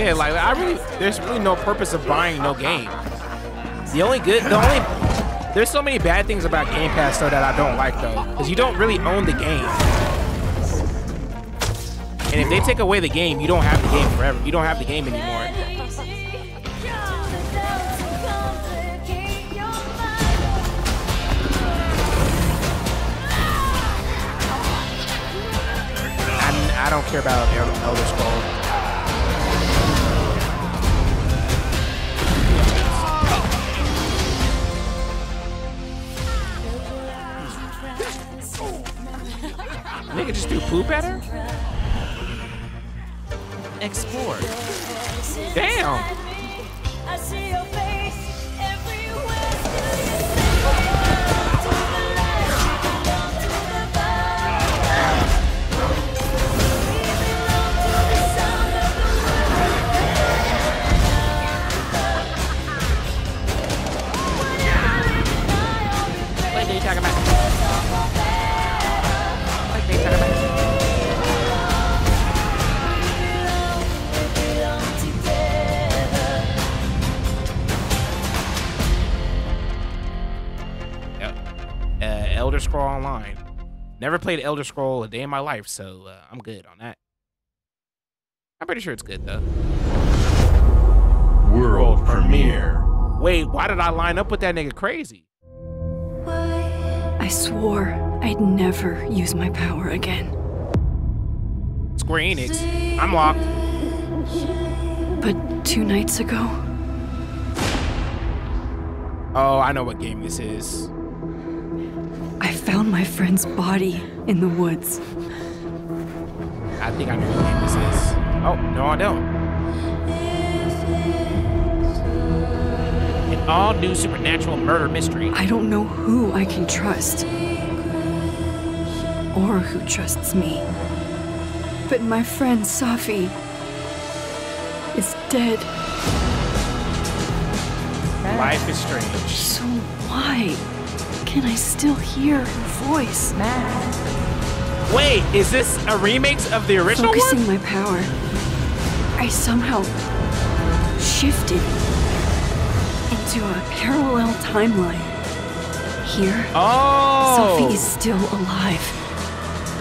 Yeah, like I really, there's really no purpose of buying no game. The only good, the only, there's so many bad things about Game Pass though that I don't like though, because you don't really own the game. And if they take away the game, you don't have the game forever. You don't have the game anymore. I don't care about Elder Scrolls. I see your face Elder Scroll Online. Never played Elder Scroll a day in my life, so uh, I'm good on that. I'm pretty sure it's good though. World premiere. Wait, why did I line up with that nigga crazy? I swore I'd never use my power again. Square Enix. I'm locked. But two nights ago, Oh, I know what game this is. I found my friend's body in the woods. I think I know who this is. Oh, no, I don't. An all new supernatural murder mystery. I don't know who I can trust. Or who trusts me. But my friend Safi is dead. Life is strange. So why can I still hear her voice? Wait, is this a remix of the original Focusing one? my power, I somehow shifted into a parallel timeline. Here, Oh! Safi is still alive,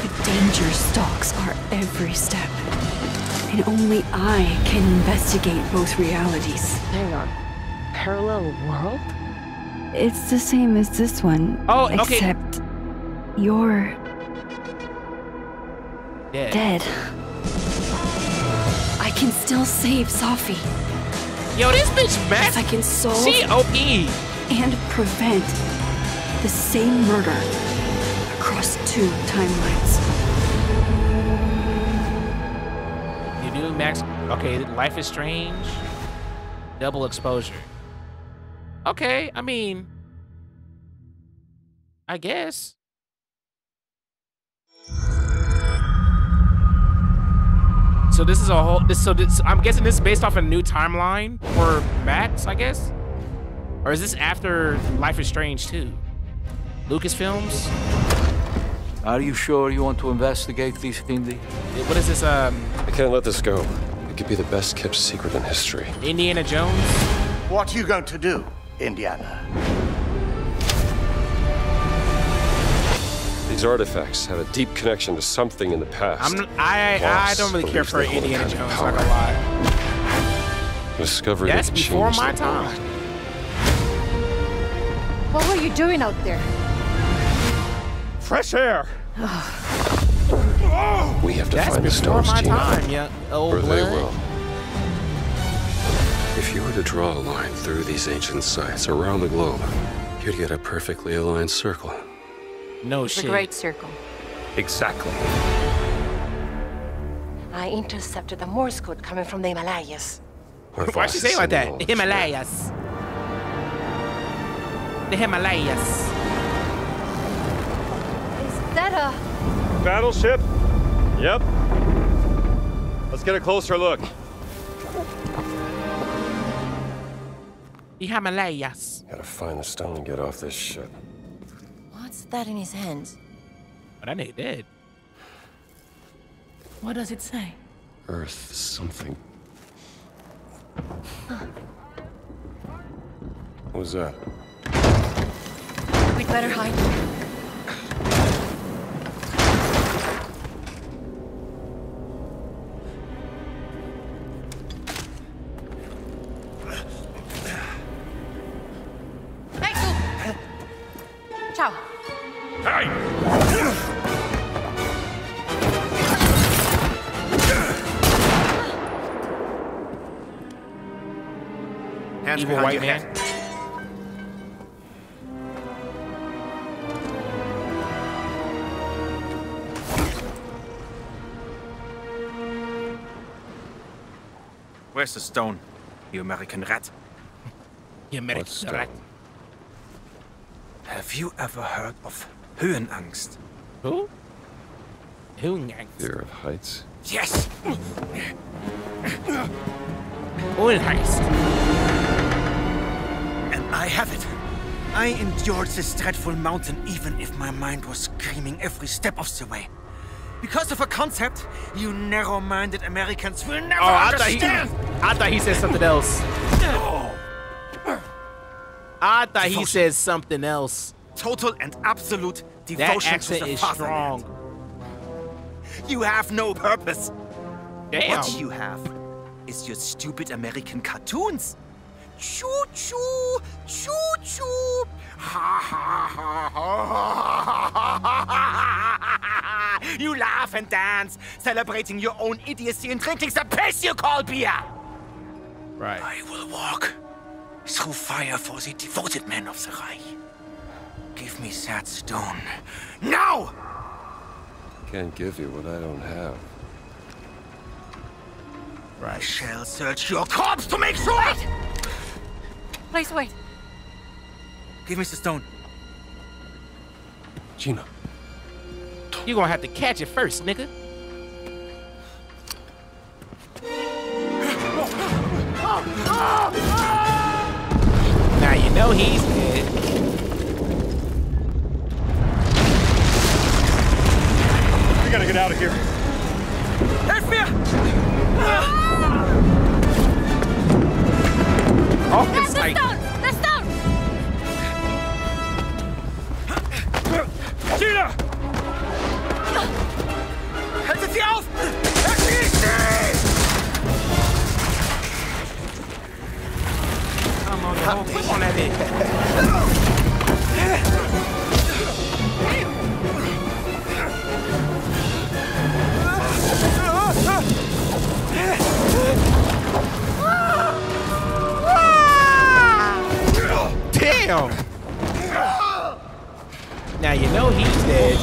but danger stalks our every step. And only I can investigate both realities. Hang on. Parallel world? It's the same as this one. Oh, okay. Except you're Dead. dead. I can still save Safi. Yo, this bitch. If I can solve OP. and prevent the same murder across two timelines. You do max. Okay, life is strange. Double exposure. Okay, I mean, I guess. So this is a whole. This so this. I'm guessing this is based off a new timeline for Max. I guess, or is this after Life is Strange too? Lucasfilms. Are you sure you want to investigate this, Indy? What is this? Um, I can't let this go. It could be the best kept secret in history. Indiana Jones. What are you going to do, Indiana? These artifacts have a deep connection to something in the past. I'm. I. I Loss don't really care for they hold a Indiana kind of Jones. Not gonna lie. Discovery That's before my time. What were you doing out there? Fresh air. We have to That's find the before stars, my Tina. time, yeah. Old or they will. If you were to draw a line through these ancient sites around the globe, you'd get a perfectly aligned circle. No It's a shit. great circle. Exactly. I intercepted the Morse code coming from the Himalayas. Why she say it like that? The Himalayas. The Himalayas. Is that a. Battleship? Yep. Let's get a closer look. The Himalayas. Gotta find the stone and get off this ship. What's that in his hands? Oh, that nigga dead. What does it say? Earth something. What was that? We'd better hide. Evil white your man. Where's the stone, you American rat? You American rat. Have you ever heard of Höhenangst? Who? Höhenangst. Fear of heights. Yes! Höhenangst. I have it. I endured this dreadful mountain even if my mind was screaming every step of the way. Because of a concept you narrow-minded Americans will never Oh, I thought, he, understand! I thought he said something else. Oh. I thought he Devotion. said something else. Total and absolute That devotion accent to the is strong. You have no purpose. Damn. What you have is your stupid American cartoons. Choo choo, choo choo. Ha ha ha ha ha. You laugh and dance, celebrating your own idiocy and drinking the piss you call beer. Right. I will walk through fire for the devoted men of the Reich. Give me that stone. Now! Can't give you what I don't have. I shall search your corpse to make sure. Please wait. Give me the stone. Gina. You gonna have to catch it first, nigga. Now you know he's dead. We gotta get out of here. It's The like stone! The stone! Gina! Haltet sie auf! Erschießt sie! come on, Damn. Now you know he's dead.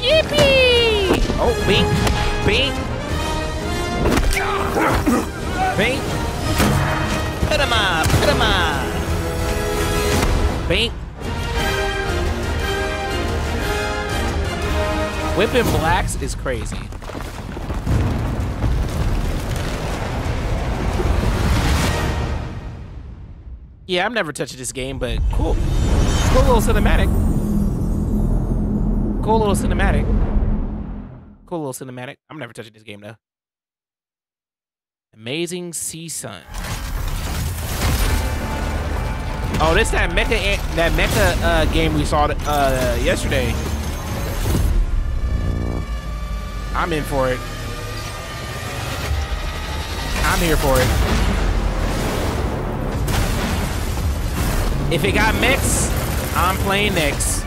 Yippee! Oh, bing, bing, bing. Put him up, put up. Bing. Whipping blacks is crazy. Yeah, I'm never touching this game, but cool. Cool little cinematic. Cool little cinematic. Cool little cinematic. I'm never touching this game though. Amazing Sea Sun. Oh, this that mecha that mecha uh, game we saw uh, yesterday. I'm in for it. I'm here for it. If it got mechs, I'm playing next.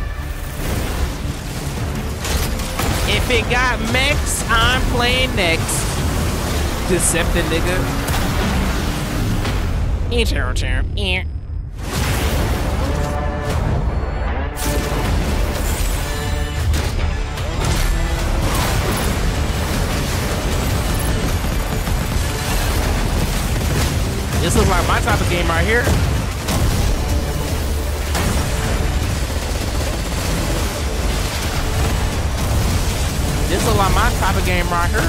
If it got mechs, I'm playing next. Deceptive nigga. Eh, chirp, chirp, This looks like my type of game right here. This looks like my type of game right here.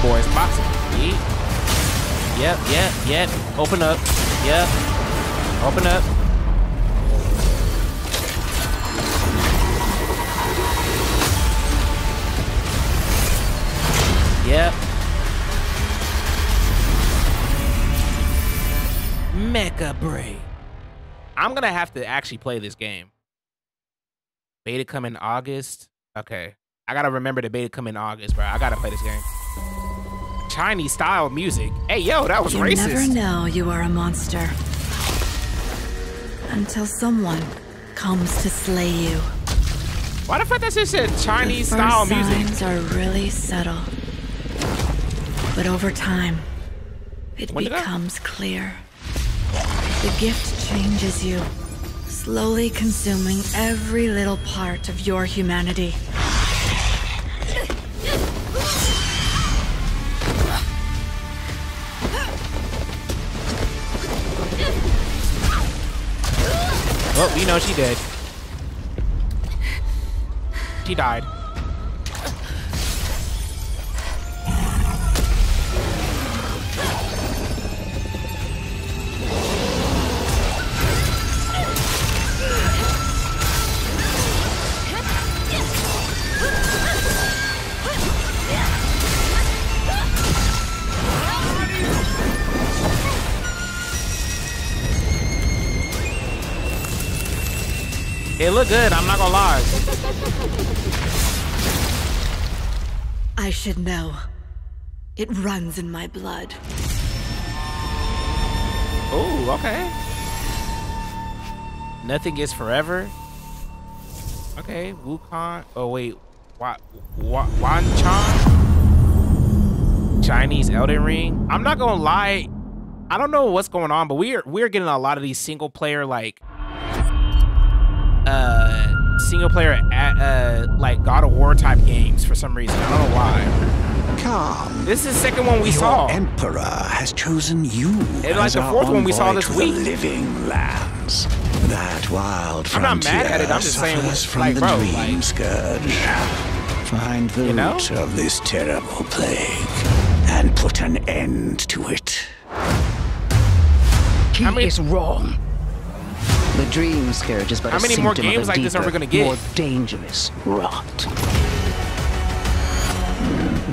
Boys boxing. Yep, yep, yep. Open up. Yep. Open up. Yep. Mecha Brain. I'm gonna have to actually play this game. Beta come in August. Okay. I gotta remember the beta come in August, bro. I gotta play this game. Chinese style music. Hey, yo, that was you racist. never know you are a monster until someone comes to slay you. Why the fuck that shit said Chinese the style first music? signs are really subtle, but over time, it When becomes clear. The gift changes you, slowly consuming every little part of your humanity. Well, we know she did. She died. It looked good, I'm not gonna lie. I should know. It runs in my blood. Oh, okay. Nothing is forever. Okay, Wukong. Oh wait, Wa Wa Wan Chan. Chinese Elden Ring. I'm not gonna lie. I don't know what's going on, but we're we're getting a lot of these single player like uh single player at, uh like God of War type games for some reason. I don't know why. Calm. This is the second one we Your saw. Emperor has chosen you And like as the fourth one we saw this week. The living lands. That wild I'm not mad at it, I'm just saying, suffers from like, the bro, dream like- scourge. Find the You know? root of this terrible plague and put an end to it. He is wrong. The dream scourge is but How a many more games of a like this are we gonna get? More dangerous rot.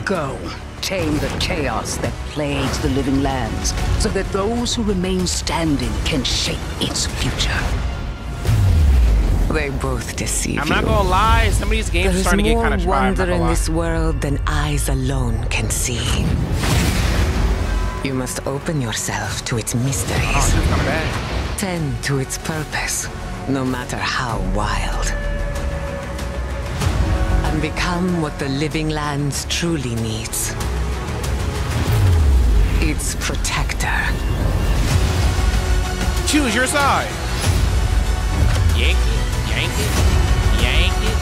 Go, tame the chaos that plagues the living lands, so that those who remain standing can shape its future. They both deceive I'm you. not gonna lie, some of these games There are starting to get kind of dry. I'm not wonder in this world than eyes alone can see. You must open yourself to its mysteries. Oh, Tend to its purpose, no matter how wild. And become what the living lands truly needs. Its protector. Choose your side. Yank it, yank it, yank it.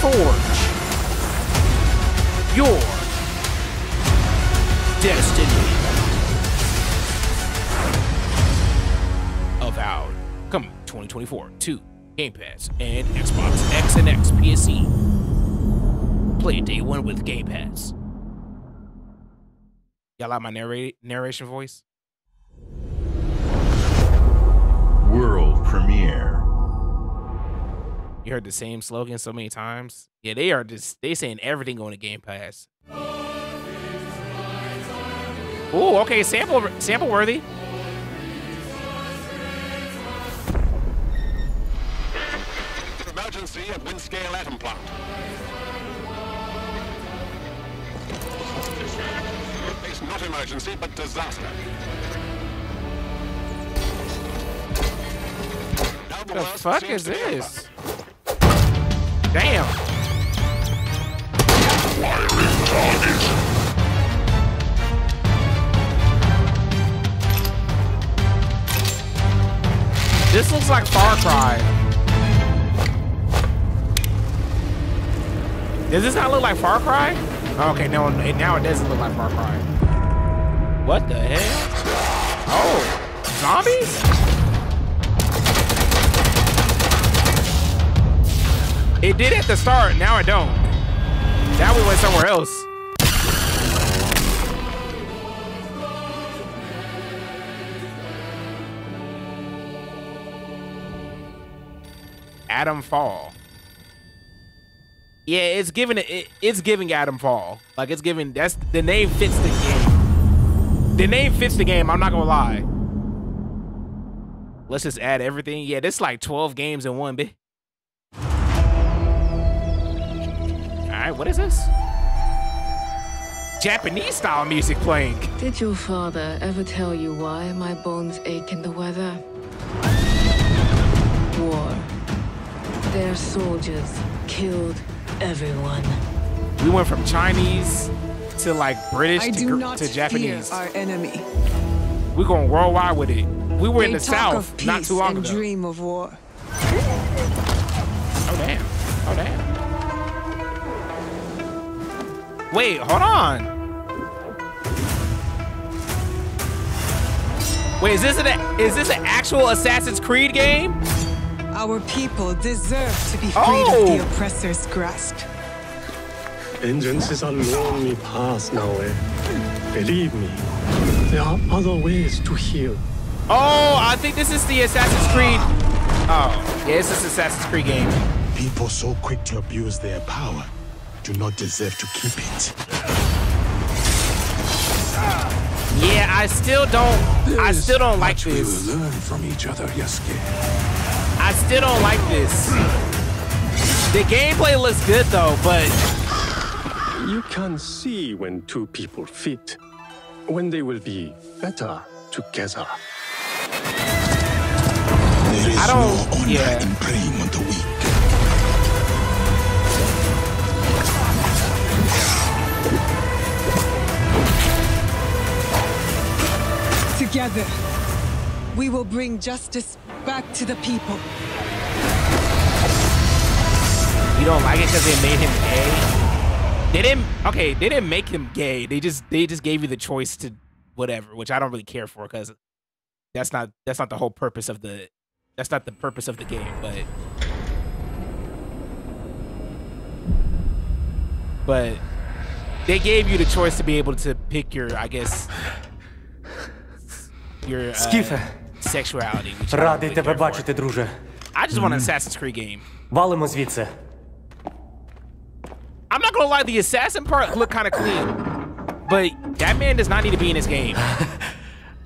Forge your destiny. Avowed. Coming 2024 to Game Pass and Xbox X and X PSC. Play day one with Game Pass. Y'all like my narrate narration voice? World premiere. You heard the same slogan so many times. Yeah, they are just they saying everything on the Game Pass. Ooh, okay, sample sample worthy. Emergency at Windscale Atom Plant. It's not emergency, but disaster. Now The fuck is to be over. this? This looks like Far Cry. Does this not look like Far Cry? Okay, no, it- now it doesn't look like Far Cry. What the hell? Oh, zombies? It did at the start, now it don't. Now we went somewhere else. Atomfall. Yeah, it's giving it, it. It's giving Atomfall. Like it's giving. That's the name fits the game. the name fits the game. I'm not gonna lie. Let's just add everything. Yeah, this is like 12 games in one bit. All right, what is this? Japanese style music playing. Did your father ever tell you why my bones ache in the weather? War. Their soldiers killed everyone. We went from Chinese to like British I to, do not to Japanese. fear our enemy. We're going worldwide with it. We were in the South not too long and ago. dream of war. Oh damn. Oh damn. Wait, hold on. Wait, is this an is this an actual Assassin's Creed game? Our people deserve to be freed Oh. of the oppressor's grasp. Vengeance is a lonely path now, eh? Believe me, there are other ways to heal. Oh, I think this is the Assassin's Creed. Oh, yeah, this is Assassin's Creed game. People so quick to abuse their power do not deserve to keep it. Yeah, I still don't. I still don't like We this. will learn from each other, Yasuke. I still don't like this. The gameplay looks good though, but You can see when two people fit, when they will be better together. There is I no don't- honor yeah. in preying on the weak. Together, we will bring justice back to the people. You don't like it because they made him gay? They didn't. Okay, they didn't make him gay. They just they just gave you the choice to whatever, which I don't really care for because that's not that's not the whole purpose of the that's not the purpose of the game. But but they gave you the choice to be able to pick your, I guess, your uh, Skifa. Sexuality. Радий тебе бачити, друже. I just want an Assassin's Creed game. Валимо звідси. I'm not gonna lie, the assassin part looked kind of clean, but that man does not need to be in this game.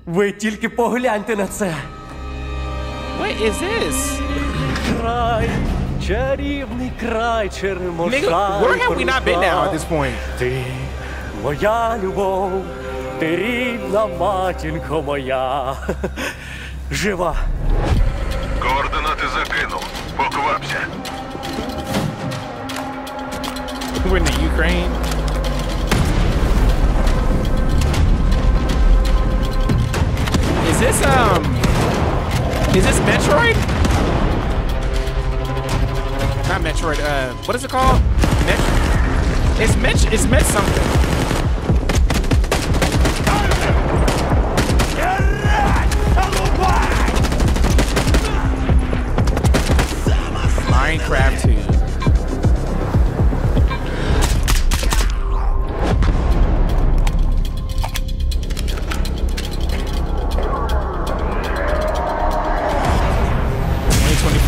Ви тільки погляньте на це. What is this? Край, чарівний край, черемоша. Nigga, where have we not been now at this point? Ти моя любов, ти рідна матінко моя. Жива. Координати закинув. Поквапся. We're in the Ukraine. Is this um? Is this Metroid? Not Metroid. Uh, what is it called? Met. It's Met. It's Met something. Minecraft 2.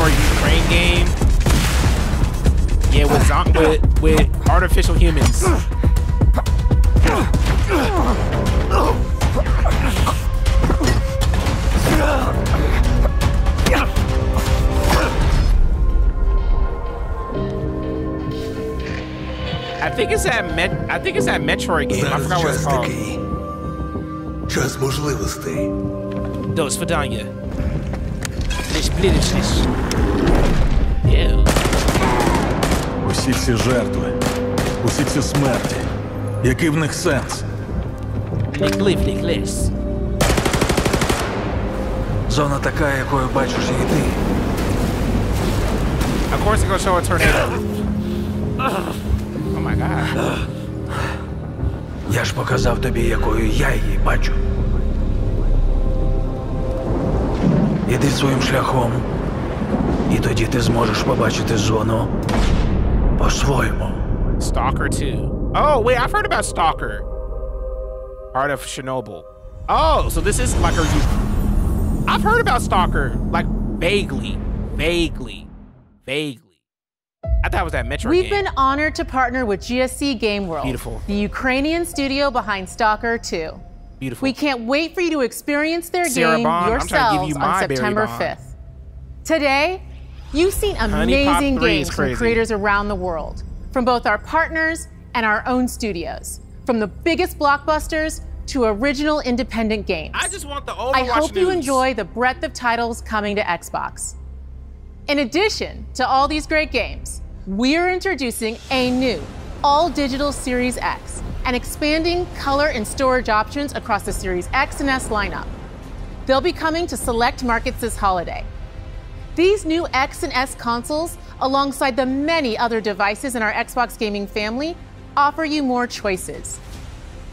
Ukraine game. Yeah, with with with artificial humans. I think it's that Metroid game. I forgot what it's called. Час можливостей. До свидания. Лишь блидочность. Ew. Усі ці жертви, усі ці смерті. Який в них сенс? Ліклив, ліклис. Зона така, якою бачиш її ти. Of course, it's gonna show a tornado. Oh my god. Я ж показав тобі, якою я її бачу. Іди своїм шляхом, і тоді ти зможеш побачити зону по-своєму. Stalker 2. Oh, wait, I've heard about Stalker. Part of Chernobyl. Oh, so this is like a. I've heard about Stalker, like vaguely, vaguely, vaguely. I thought it was that Metro We've game. been honored to partner with GSC Game World, Beautiful. the Ukrainian studio behind Stalker 2. Beautiful. We can't wait for you to experience their Sarah game Bond, I'm trying to give yourselves you on September Bond. 5th. Today, you've seen amazing games from creators around the world, from both our partners and our own studios, from the biggest blockbusters to original independent games. I just want the Overwatch I hope you enjoy the breadth of titles coming to Xbox. In addition to all these great games, we're introducing a new all digital Series X and expanding color and storage options across the Series X and S lineup. They'll be coming to select markets this holiday. These new X and S consoles, alongside the many other devices in our Xbox gaming family, offer you more choices.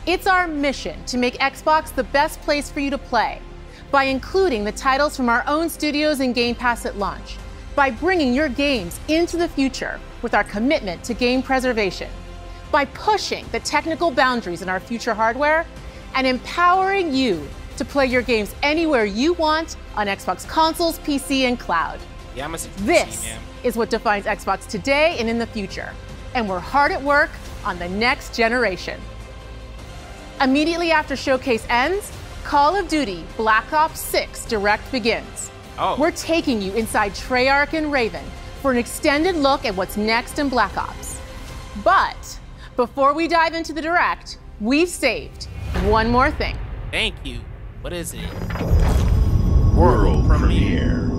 It's our mission to make Xbox the best place for you to play by including the titles from our own studios and Game Pass at launch, by bringing your games into the future with our commitment to game preservation, by pushing the technical boundaries in our future hardware, and empowering you to play your games anywhere you want on Xbox consoles, PC, and cloud. Yeah, This is what defines Xbox today and in the future. And we're hard at work on the next generation. Immediately after Showcase ends, Call of Duty Black Ops 6 Direct begins. Oh. We're taking you inside Treyarch and Raven for an extended look at what's next in Black Ops. But before we dive into the Direct, we've saved one more thing. Thank you. What is it? World premiere.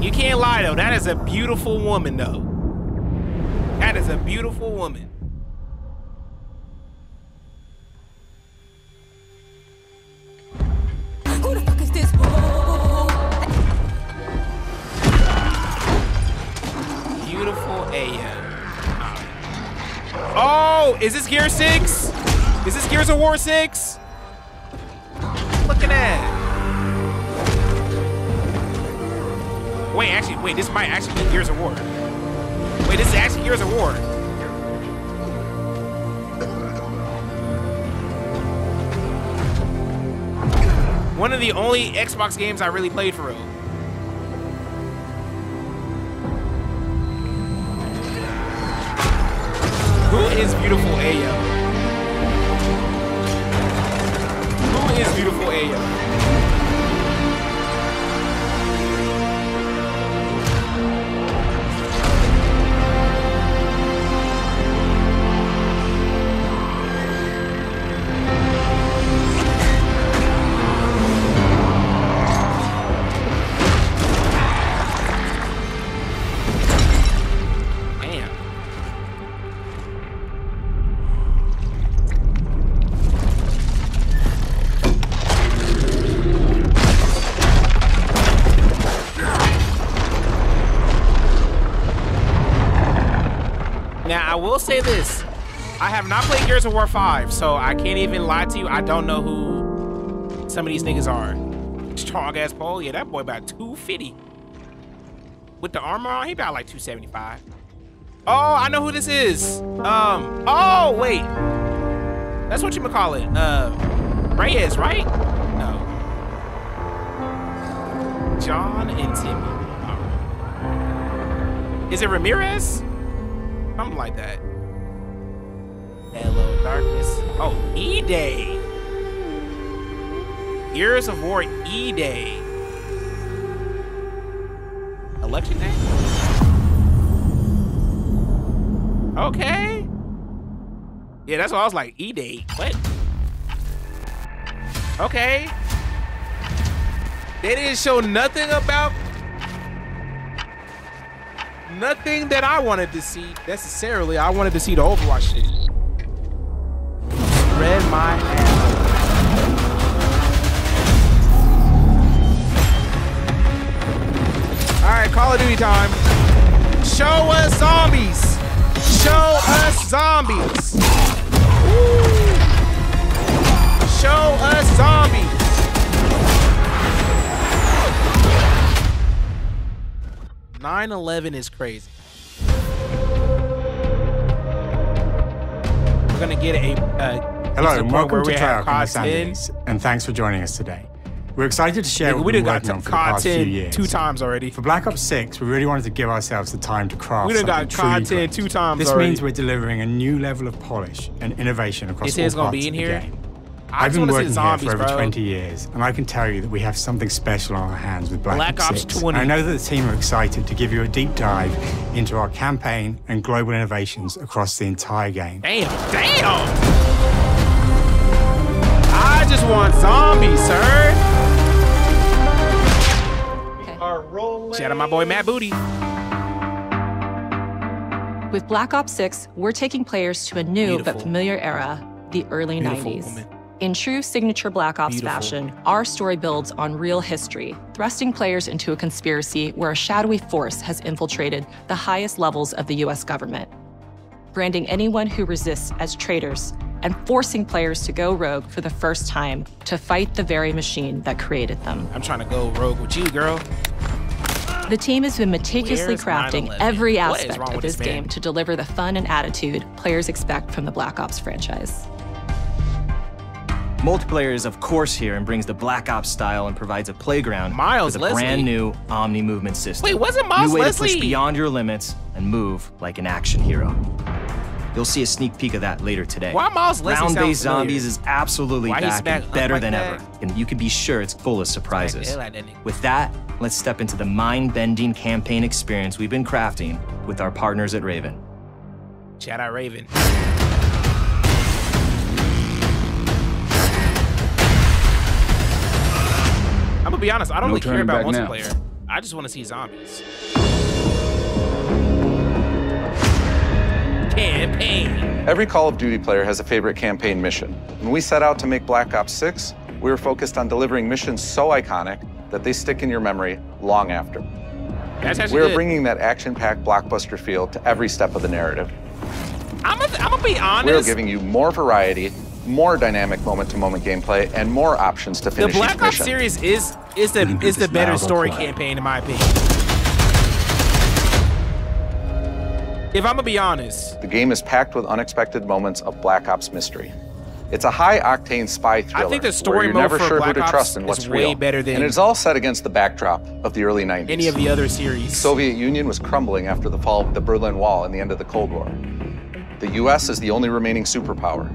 You can't lie though. That is a beautiful woman though. That is a beautiful woman. Beautiful. Oh, is this Gear 6? Is this Gears of War 6? Look at. Wait, actually, wait, this might actually be Gears of War. Wait, this is actually Gears of War. One of the only Xbox games I really played for real. Who is beautiful Ayo? Who is beautiful Ayo? Will say this. I have not played Gears of War 5, so I can't even lie to you. I don't know who some of these niggas are. Strong ass pole. Yeah, that boy about 250. With the armor on, he about like 275. Oh, I know who this is. Um, oh, wait. That's what you would call it. Uh, Reyes, right? No. John and Timmy. Oh. Is it Ramirez? Something like that. Hello, darkness. Oh, E-Day. Gears of War E-Day. Election day? Okay. Yeah, that's what I was like. E-Day. What? Okay. They didn't show nothing about nothing that I wanted to see necessarily. I wanted to see the Overwatch shit. Spread my ass. All right, Call of Duty time. Show us zombies. Show us zombies. Woo. Show us zombies. Nine eleven is crazy. We're gonna get a. Uh, Hello, to the and welcome to we have and Los COD 10. Angeles, and thanks for joining us today. We're excited to share Nigga, what we we've been working on for the past few years. two times already. For Black Ops 6, we really wanted to give ourselves the time to craft We done something got truly COD 10 great. two times already. This already. means we're delivering a new level of polish and innovation across say all it's gonna parts be in of the here? game. I've been wanna see the working here for over bro. 20 years, and I can tell you that we have something special on our hands with Black, Black Ops 6. 20. I know that the team are excited to give you a deep dive into our campaign and global innovations across the entire game. Damn, damn. I just want zombies, sir. Shout out my boy Matt Booty. With Black Ops 6, we're taking players to a new but familiar era, the early Beautiful 90s. woman. In true signature Black Ops Beautiful. fashion, our story builds on real history, thrusting players into a conspiracy where a shadowy force has infiltrated the highest levels of the US government, branding anyone who resists as traitors and forcing players to go rogue for the first time to fight the very machine that created them. I'm trying to go rogue with you, girl. The team has been meticulously Where's crafting 9/11? every aspect of this this game to deliver the fun and attitude players expect from the Black Ops franchise. Multiplayer is of course here and brings the Black Ops style and provides a playground Miles with a Leslie. brand new Omni movement system. Wait, wasn't Miles New way to Leslie- push beyond your limits and move like an action hero. You'll see a sneak peek of that later today. Why Miles Leslie Round-based zombies is absolutely Why back and better like than that? ever, and you can be sure it's full of surprises. hell out that nigga. With that, let's step into the mind-bending campaign experience we've been crafting with our partners at Raven. Shout out Raven. Gonna be honest, I don't No really care about back now. multiplayer. I just want to see zombies. Campaign. Every Call of Duty player has a favorite campaign mission. When we set out to make Black Ops 6, we were focused on delivering missions so iconic that they stick in your memory long after. That's actually We're good. bringing that action-packed blockbuster feel to every step of the narrative. I'm gonna, I'm gonna be honest. We're giving you more variety, more dynamic moment-to-moment gameplay, and more options to finish. The Black each Ops mission. series is is the can is the better story play. campaign in my opinion. If I'm gonna be honest, The game is packed with unexpected moments of Black Ops mystery. It's a high-octane spy thriller I think the story mode never for sure Black who to Ops trust and is what's way real. better than- and it's all set against the backdrop of the early 90s. any of the other series. The Soviet Union was crumbling after the fall of the Berlin Wall and the end of the Cold War. The US is the only remaining superpower.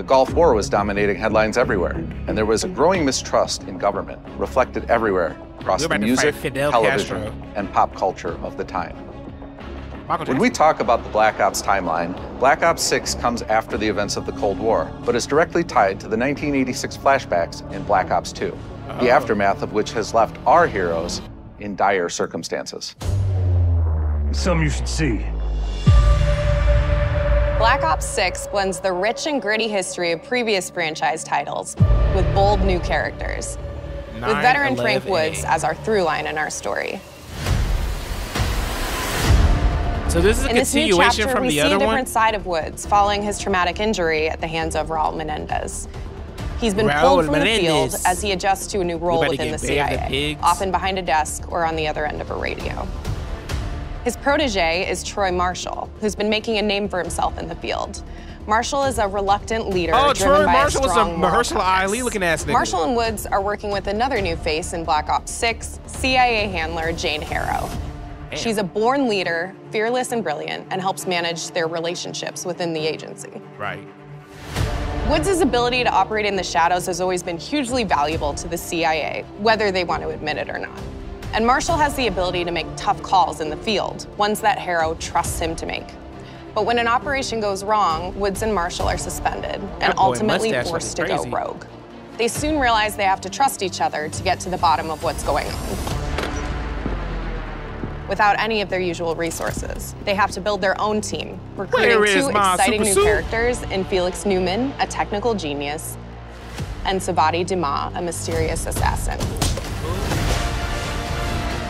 The Gulf War was dominating headlines everywhere, and there was a growing mistrust in government, reflected everywhere across the music, Fidel television, Castro. and pop culture of the time. When we talk about the Black Ops timeline, Black Ops 6 comes after the events of the Cold War, but is directly tied to the 1986 flashbacks in Black Ops 2, the Oh. aftermath of which has left our heroes in dire circumstances. Some you should see. Black Ops 6 blends the rich and gritty history of previous franchise titles with bold new characters, with veteran Frank 9/11. Woods as our through line in our story. So this is a in this new chapter, from we the see other a different one. side of Woods following his traumatic injury at the hands of Raul Menendez. He's been Raul pulled from the field as he adjusts to a new role within the of the CIA, often behind a desk or on the other end of a radio. His protege is Troy Marshall, who's been making a name for himself in the field. Marshall is a reluctant leader Oh, driven Troy by Marshall was a Mahershala Ali looking ass nigga. Marshall and Woods are working with another new face in Black Ops 6, CIA handler Jane Harrow. She's a born leader, fearless and brilliant, and helps manage their relationships within the agency. Right. Woods' ability to operate in the shadows has always been hugely valuable to the CIA, whether they want to admit it or not. And Marshall has the ability to make tough calls in the field, ones that Harrow trusts him to make. But when an operation goes wrong, Woods and Marshall are suspended and boy ultimately forced to go rogue. They soon realize they have to trust each other to get to the bottom of what's going on. Without any of their usual resources, they have to build their own team, recruiting two exciting new suit? characters in Felix Neumann, a technical genius, and Sevati Dumas, a mysterious assassin.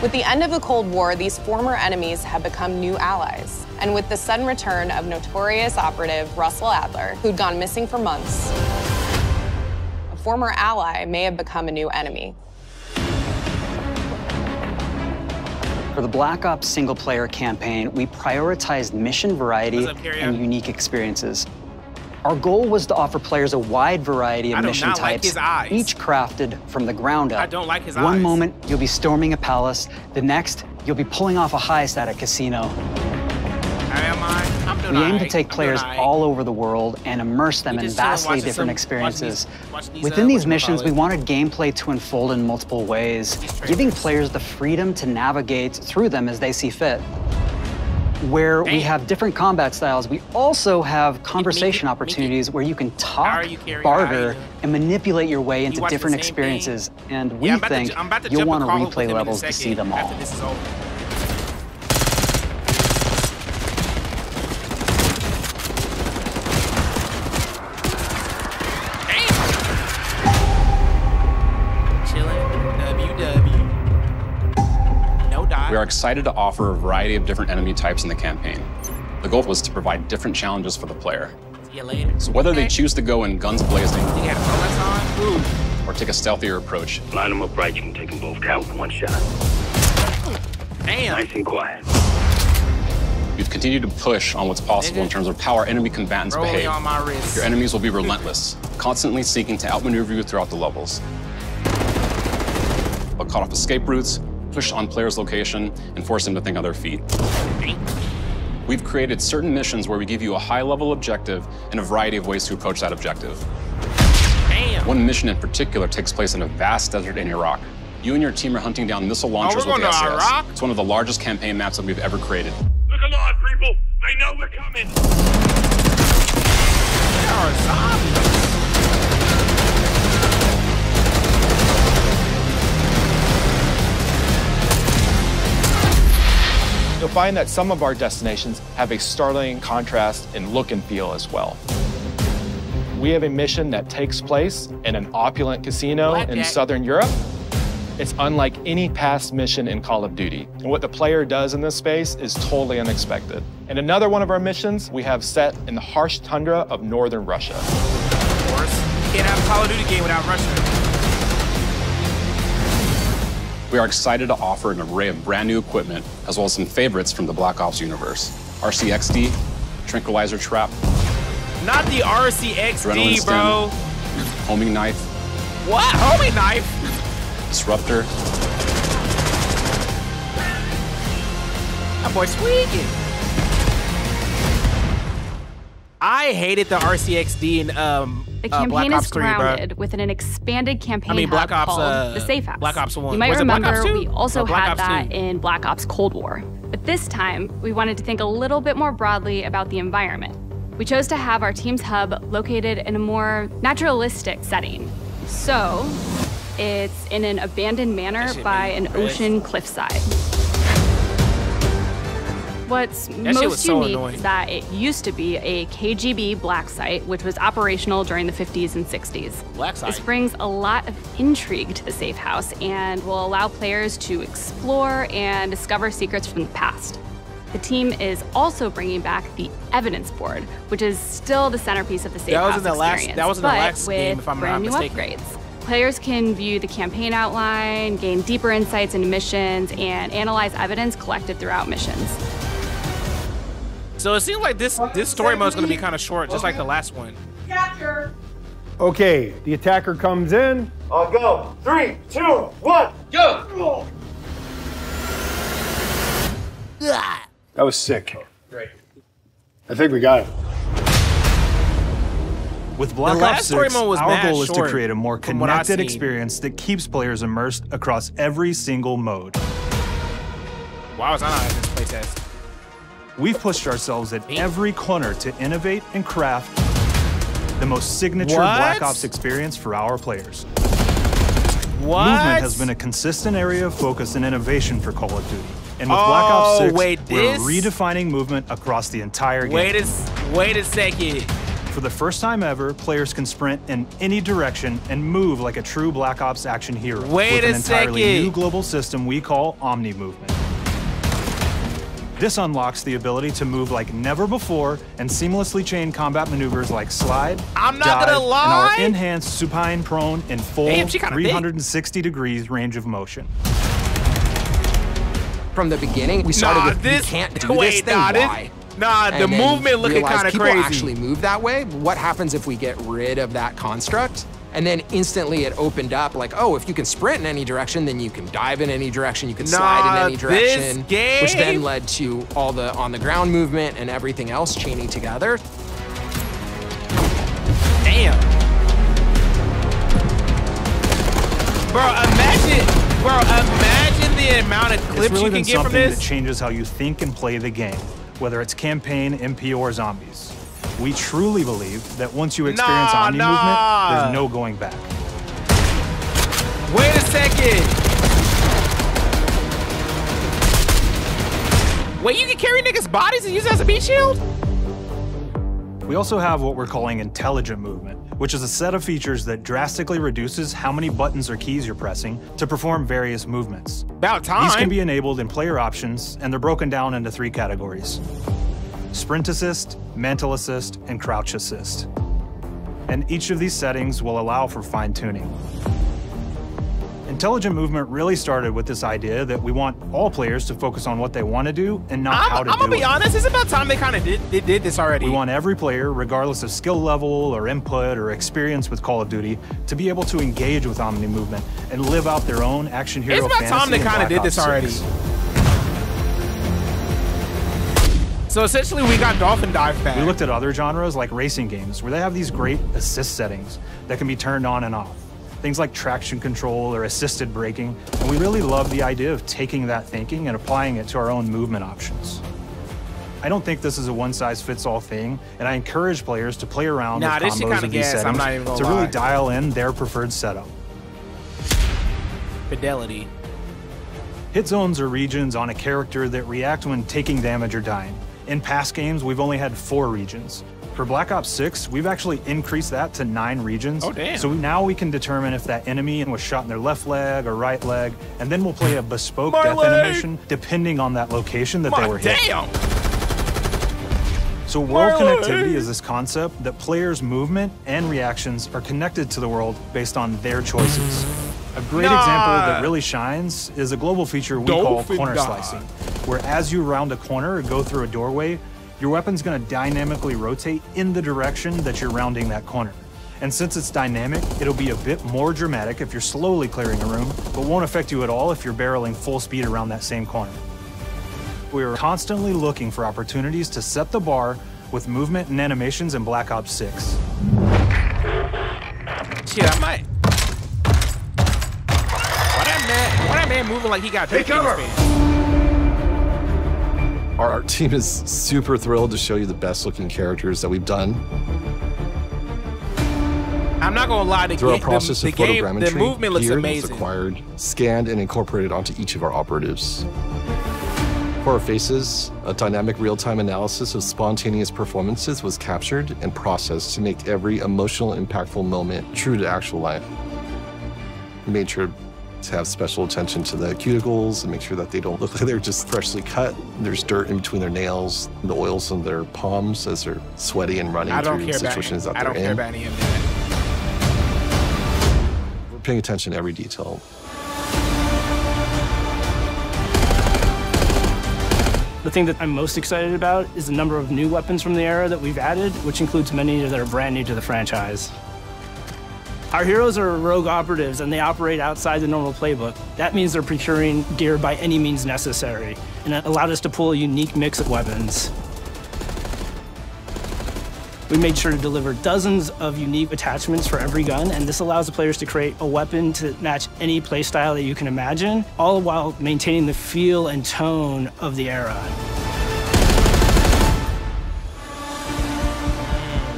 With the end of the Cold War, these former enemies have become new allies. And with the sudden return of notorious operative Russell Adler, who'd gone missing for months, a former ally may have become a new enemy. For the Black Ops single player campaign, we prioritized mission variety up, and unique experiences. Our goal was to offer players a wide variety of mission like types, eyes. each crafted from the ground up. I don't like his One eyes. moment, you'll be storming a palace. The next, you'll be pulling off a heist at a casino. Am I? I'm doing We aim to take players all over the world and immerse them in vastly different experiences. watching these- watching these, Within uh, these missions, we wanted gameplay to unfold in multiple ways, giving players the freedom to navigate through them as they see fit. Where we have different combat styles, we also have conversation opportunities where you can talk, you barter, and manipulate your way into different same thing? experiences. And we Yeah, I'm about to think ju- I'm about to you'll want to replay him in a levels to see them all. Are excited to offer a variety of different enemy types in the campaign. The goal was to provide different challenges for the player. See you later. So whether they choose to go in guns blazing You got on? Or take a stealthier approach, Line them up right, you can take them both out with one shot. Damn. Nice and quiet. we've continued to push on what's possible in terms of how our enemy combatants Rolling behave. on my wrist. Your enemies will be relentless, constantly seeking to outmaneuver you throughout the levels. They'll cut off escape routes, push on players' location, and force them to think on their feet. We've created certain missions where we give you a high-level objective and a variety of ways to approach that objective. Damn. One mission in particular takes place in a vast desert in Iraq. You and your team are hunting down missile launchers we're with the to SAS. Iraq? It's one of the largest campaign maps that we've ever created. Look alive, people! They know we're coming! There are zombies. You'll find that some of our destinations have a startling contrast in look and feel as well. We have a mission that takes place in an opulent casino in Southern Europe. It's unlike any past mission in Call of Duty. And what the player does in this space is totally unexpected. And another one of our missions we have set in the harsh tundra of northern Russia. Of course. You can't have a Call of Duty game without Russia. We are excited to offer an array of brand new equipment, as well as some favorites from the Black Ops universe. RCXD, Tranquilizer Trap, Not the RCXD, bro. Homing Knife, What? Homing knife? Disruptor, That boy tweaking. I hated the RCXD in um, The uh, campaign Ops is 3, grounded within an expanded campaign I mean, Black Ops, called uh, the Safe House. Black Ops 1. You might Was remember Ops 2? we also had Ops that 2? in Black Ops Cold War. But this time, we wanted to think a little bit more broadly about the environment. We chose to have our team's hub located in a more naturalistic setting. So, it's in an abandoned manor by an ocean cliffside. What's was most so unique annoying. is that it used to be a KGB black site, which was operational during the 50s and 60s. Black site. This brings a lot of intrigue to the safe house and will allow players to explore and discover secrets from the past. The team is also bringing back the evidence board, which is still the centerpiece of the safe That was house in the last- experience, that was in the last game, if I'm not brand new mistaken. upgrades. Players can view the campaign outline, gain deeper insights into missions, and analyze evidence collected throughout missions. So it seems like this this story mode is going to be kind of short, just like the last one. Okay, the attacker comes in. I'll go. Three, two, one, go! That was sick. Great. I think we got it. With Black The Ops story 6, mode our goal is to create a more from what I've connected experience that keeps players immersed across every single mode. Why was I not at this playtest? We've pushed ourselves at every corner to innovate and craft the most signature What? Black Ops experience for our players. What? Movement has been a consistent area of focus and innovation for Call of Duty. And with Black Ops Oh, 6, wait, we're redefining movement across the entire game. Wait a wait a second. For the first time ever, players can sprint in any direction and move like a true Black Ops action hero. Wait with an entirely second. new global system we call Omni Movement. This unlocks the ability to move like never before and seamlessly chain combat maneuvers like slide, I'm not dive, gonna and lie. our enhanced supine prone in full Damn, she kinda big. 360 degrees range of motion. From the beginning, we started Nah, with this- we can't do wait, this thing. nah, this- Why? nah, the And then movement looking realized kinda crazy. people crazy. actually move that way. What happens if we get rid of that construct? And then instantly it opened up like, oh, if you can sprint in any direction, then you can dive in any direction, you can slide in Nah, any this direction, which then led to all the on the ground movement and everything else chaining together. Damn. Bro, imagine, bro, imagine the amount of clips really you can get from this. It's really something that changes how you think and play the game, whether it's campaign, MP, or zombies. We truly believe that once you experience Nah, Omni nah. movement, there's no going back. Wait a second. Wait, you can carry niggas' bodies and use it as a meat shield? We also have what we're calling intelligent movement, which is a set of features that drastically reduces how many buttons or keys you're pressing to perform various movements. About time. These can be enabled in player options, and they're broken down into three categories. Sprint assist, mantle assist, and crouch assist. And each of these settings will allow for fine tuning. Intelligent movement really started with this idea that we want all players to focus on what they want to do and not I'm, to I'm do gonna be honest, it's about time they kind of did, they did this already. We want every player, regardless of skill level or input or experience with Call of Duty, to be able to engage with Omni movement and live out their own action hero It's about fantasy time they kind of did Ops this already. 6. So essentially, we got Dolphin Dive back. We looked at other genres like racing games where they have these great assist settings that can be turned on and off. Things like traction control or assisted braking. And we really love the idea of taking that thinking and applying it to our own movement options. I don't think this is a one size fits all thing, and I encourage players to play around Nah, with combos kinda of these gas, I'm settings not even gonna to really dial in their preferred setup. Fidelity. Hit zones are regions on a character that react when taking damage or dying. In past games, we've only had four regions. For Black Ops 6, we've actually increased that to nine regions. Oh, damn. So now we can determine if that enemy was shot in their left leg or right leg, and then we'll play a bespoke My death leg! animation depending on that location that My they were hit. damn. So world My connectivity leg! is this concept that players' movement and reactions are connected to the world based on their choices. A great Nah. example that really shines is a global feature we call corner slicing, where as you round a corner or go through a doorway, your weapon's gonna dynamically rotate in the direction that you're rounding that corner. And since it's dynamic, it'll be a bit more dramatic if you're slowly clearing a room, but won't affect you at all if you're barreling full speed around that same corner. We are constantly looking for opportunities to set the bar with movement and animations in Black Ops 6. Shit, I might. Why that man? Why that man moving like he got Take dick in cover. Our, our team is super thrilled to show you the best looking characters that we've done. I'm not gonna lie. The, Through our process the, of the game, photogrammetry, the movement looks gear amazing. acquired, scanned, and incorporated onto each of our operatives. For our faces, a dynamic real-time analysis of spontaneous performances was captured and processed to make every emotional, impactful moment true to actual life. We made sure to have special attention to the cuticles and make sure that they don't look like they're just freshly cut. There's dirt in between their nails, the oils on their palms as they're sweaty and running through care about. situations that they're don't care in. about any of that. We're paying attention to every detail. The thing that I'm most excited about is the number of new weapons from the era that we've added, which includes many that are brand new to the franchise. Our heroes are rogue operatives and they operate outside the normal playbook. That means they're procuring gear by any means necessary, and it allowed us to pull a unique mix of weapons. We made sure to deliver dozens of unique attachments for every gun, and this allows the players to create a weapon to match any playstyle that you can imagine, all while maintaining the feel and tone of the era.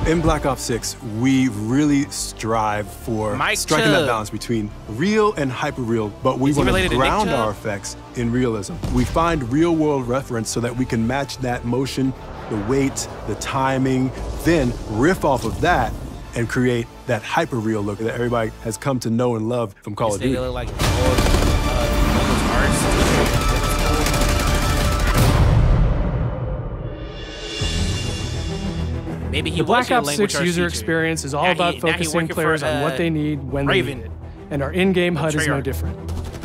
In Black Ops 6, we really strive for Mike striking that balance between real and hyper-real, but we want to ground our effects in realism. We find real-world reference so that we can match that motion, the weight, the timing, then riff off of that and create that hyper-real look that everybody has come to know and love from Call of Duty. Maybe he the Black Ops 6 arts user teacher. experience is all Now about he- focusing working for, players on uh, what they need when Raven. they need it. And our in-game HUD is no different.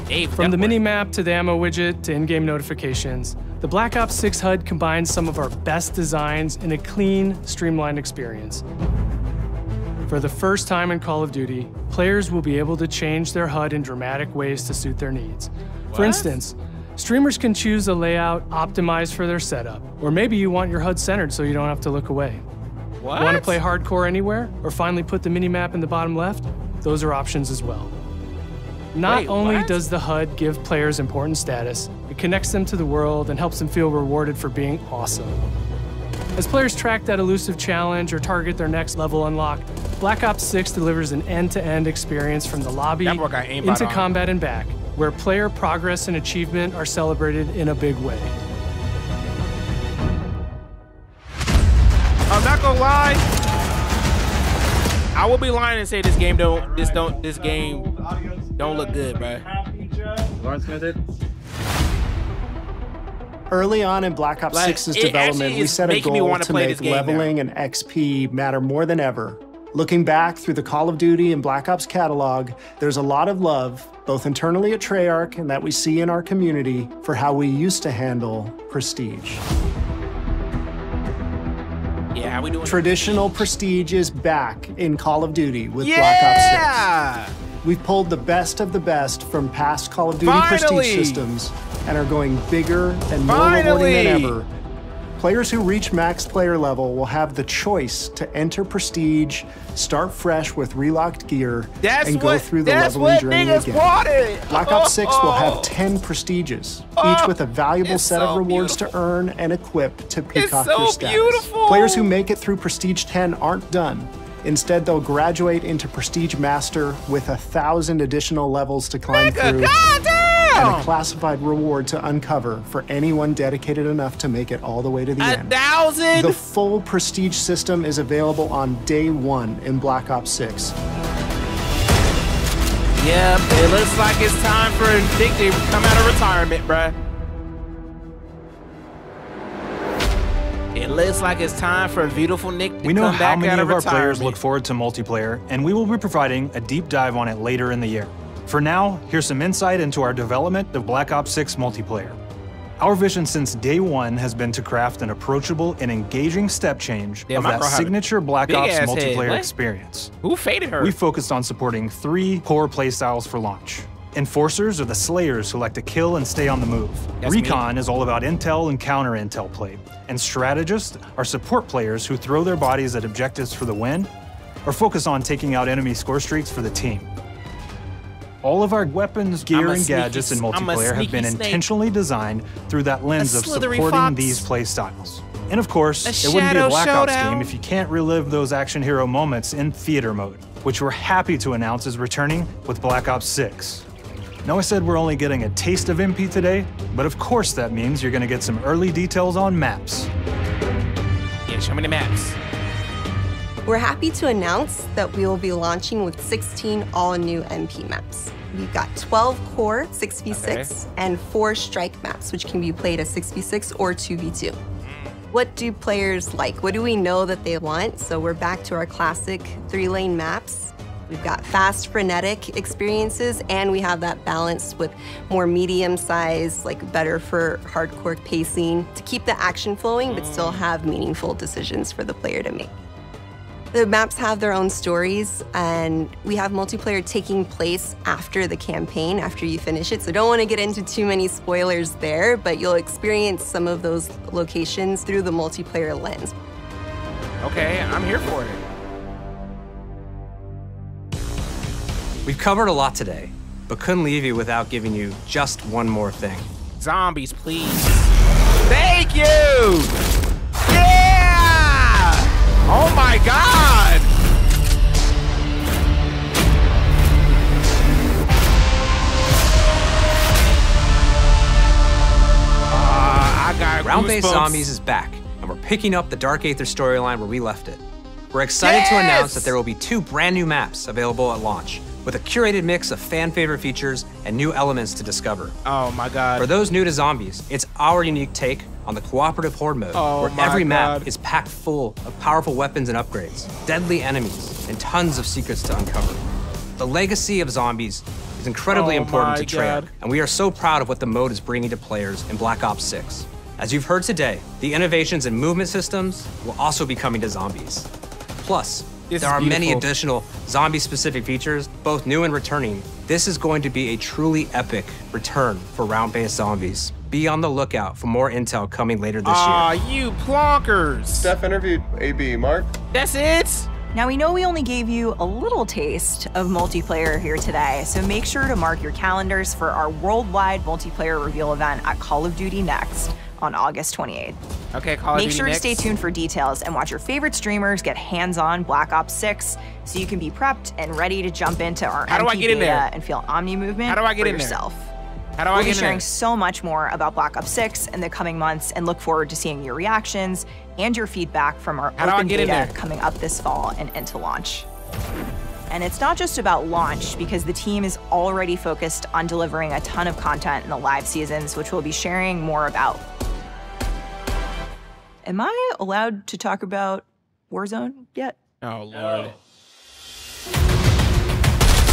Dave From the mini-map to the ammo widget to in-game notifications, the Black Ops 6 HUD combines some of our best designs in a clean, streamlined experience. For the first time in Call of Duty, players will be able to change their HUD in dramatic ways to suit their needs. For instance, streamers can choose a layout optimized for their setup, or maybe you want your HUD centered so you don't have to look away. What? Want to play hardcore anywhere, or finally put the minimap in the bottom left? Those are options as well. Not Wait, only what? does the HUD give players important status, it connects them to the world and helps them feel rewarded for being awesome. As players track that elusive challenge or target their next level unlock, Black Ops 6 delivers an end-to-end experience from the lobby into on. combat and back, where player progress and achievement are celebrated in a big way. I will be lying and say this game don't this don't this game don't look good, bro. Lawrence Smith Early on in Black Ops Like, 6's development, we set a goal wanna to make this game now. leveling and XP matter more than ever. Looking back through the Call of Duty and Black Ops catalog, there's a lot of love, both internally at Treyarch and that we see in our community, for how we used to handle prestige. Yeah, we doing? Traditional prestige is back in Call of Duty with Black Ops 6. We've pulled the best of the best from past Call of Duty Finally! prestige systems and are going bigger and more rewarding than ever. Players who reach max player level will have the choice to enter prestige, start fresh with relocked gear, That's and go what- through the that's leveling what journey again. wanted. Black Ops 6 will Oh. have 10 prestiges, each with a valuable set of so rewards to earn and equip to peacock so their status. beautiful. Players who make it through Prestige 10 aren't done. Instead, they'll graduate into Prestige Master with a thousand additional levels to climb through and a classified reward to uncover for anyone dedicated enough to make it all the way to the A end. thousand. The full Prestige system is available on day one in Black Ops 6. Yep, it looks like it's time for Nick to come out of retirement, bruh. It looks like it's time for a beautiful Nick to We know come how many out of of our players look forward to multiplayer, and we will be providing a deep dive on it later in the year. For now, here's some insight into our development of Black Ops 6 multiplayer. Our vision since day one has been to craft an approachable and engaging step change Damn, of that girl had a signature Black Ops head. multiplayer experience. Who faded her? We focused on supporting three core playstyles for launch. Enforcers are the slayers who like to kill and stay on the move. That's me. Recon is all about intel and counter intel play. And strategists are support players who throw their bodies at objectives for the win or focus on taking out enemy score streaks for the team. All of our weapons, gear, and gadgets in s- I'm a multiplayer have been sneaky snake. intentionally designed through that lens of supporting fox. these play styles. And of course, A it wouldn't be a shadow Black Ops game if you can't relive those action hero moments in theater mode, which we're happy to announce is returning with Black Ops 6. Now, I said we're only getting a taste of MP today, but of course that means you're gonna get some early details on maps. Yeah, show me the maps. We're happy to announce that we will be launching with 16 all new MP maps. We've got 12 core 6v6 and 4 strike maps, which can be played as 6v6 or 2v2. Hmm. What do players like? What do we know that they want? So we're back to our classic three lane maps. We've got fast, frenetic experiences, and we have that balance with more medium size, like better for hardcore pacing to keep the action flowing, but still hmm. have meaningful decisions for the player to make. The maps have their own stories, and we have multiplayer taking place after the campaign, after you finish it. So, don't want to get into too many spoilers there, but you'll experience some of those locations through the multiplayer lens. Okay, I'm here for it. We've covered a lot today, but couldn't leave you without giving you just one more thing. Zombies, please. Thank you! Oh my god! Uh, I got Round-based zombies is back, and we're picking up the Dark Aether storyline where we left it. We're excited to announce that there will be two brand new maps available at launch, with a curated mix of fan favorite features and new elements to discover. Oh my god. For those new to zombies, it's our unique take on the cooperative horde mode, Oh where every map is packed full of powerful weapons and upgrades, deadly enemies, and tons of secrets to uncover. The legacy of zombies is incredibly Oh important to Treyarch, God. and we are so proud of what the mode is bringing to players in Black Ops 6. As you've heard today, the innovations in movement systems will also be coming to zombies. Plus, This there is are many additional zombie-specific features, both new and returning. This is going to be a truly epic return for round-based zombies. Be on the lookout for more intel coming later this Aw, year. Ah, you plonkers. Steph interviewed AB. Mark? That's it? Now, we know we only gave you a little taste of multiplayer here today, so make sure to mark your calendars for our worldwide multiplayer reveal event at Call of Duty Next on August 28th. Okay, Call Make sure next. to stay tuned for details and watch your favorite streamers get hands-on Black Ops 6 so you can be prepped and ready to jump into our How do I get in there? and feel Omni movement How do I get for in there? yourself. How do I we'll be in sharing there? so much more about Black Ops 6 in the coming months and look forward to seeing your reactions and your feedback from our How open beta there? coming up this fall and into launch. And it's not just about launch because the team is already focused on delivering a ton of content in the live seasons, which we'll be sharing more about. Am I allowed to talk about Warzone yet? Oh lord.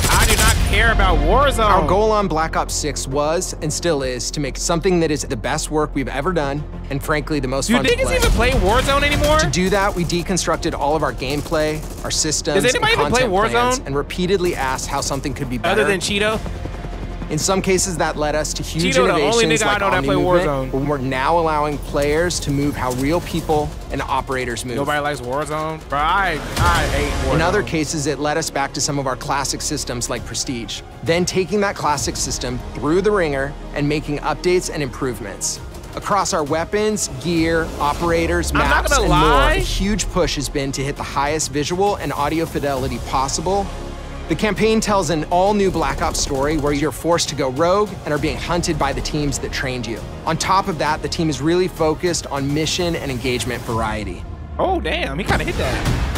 I do not care about Warzone. Our goal on Black Ops 6 was, and still is, to make something that is the best work we've ever done, and frankly, the most Do fun to niggas play. even play Warzone anymore? To do that, we deconstructed all of our gameplay, our systems, Does anybody and even play content plans, and repeatedly asked how something could be better. Other than Cheeto? In some cases, that led us to huge only innovations like Omni-Movement, Warzone. where We're now allowing players to move how real people and operators move. Nobody likes Warzone? Bro, I, I hate Warzone. In other cases, it led us back to some of our classic systems like Prestige. Then taking that classic system through the ringer and making updates and improvements. Across our weapons, gear, operators, maps, and more, a huge push has been to hit the highest visual and audio fidelity possible. The campaign tells an all-new Black Ops story where you're forced to go rogue and are being hunted by the teams that trained you. On top of that, the team is really focused on mission and engagement variety. Oh damn, he kind of hit that.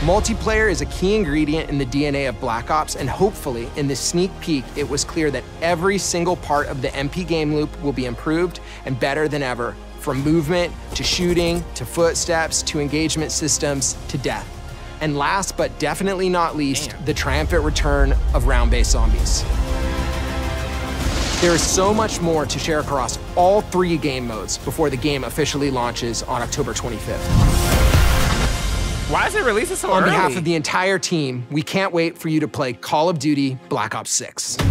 Multiplayer is a key ingredient in the DNA of Black Ops, and hopefully, in this sneak peek, it was clear that every single part of the MP game loop will be improved and better than ever, from movement to shooting to footsteps to engagement systems to death. And last but definitely not least, the triumphant return of round based zombies. There is so much more to share across all three game modes before the game officially launches on October 25th. Why is it releasing so On early? behalf of the entire team, we can't wait for you to play Call of Duty Black Ops 6. I'm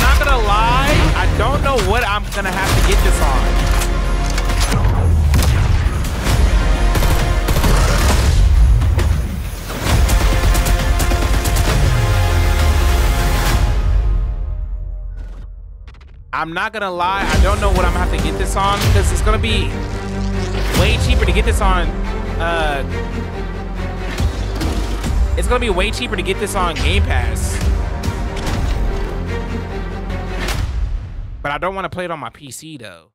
not gonna lie, I don't know what I'm gonna have to get this on. I'm not gonna lie, I don't know what I'm gonna have to get this on because it's gonna be way cheaper to get this on. Uh, it's gonna be way cheaper to get this on Game Pass. But I don't want to play it on my PC though.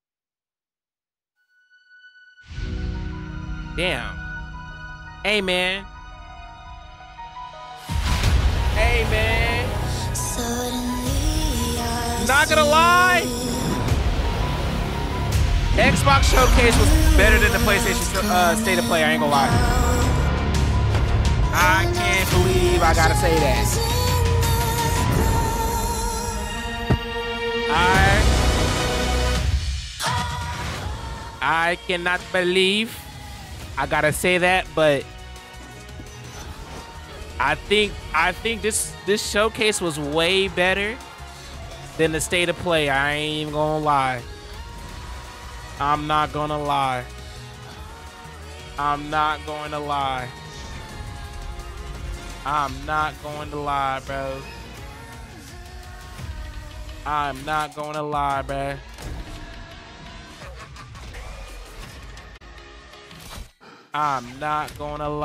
Damn. Hey man. Hey man. Not gonna lie. Xbox Showcase was better than the PlayStation uh, State of Play. I ain't gonna lie. I can't believe I gotta say that. I I cannot believe I gotta say that, but I think I think this this showcase was way better than the state of play. I ain't even gonna lie. I'm not gonna lie. I'm not going to lie. I'm not going to lie, bro. I'm not going to lie, bro. I'm not going to lie.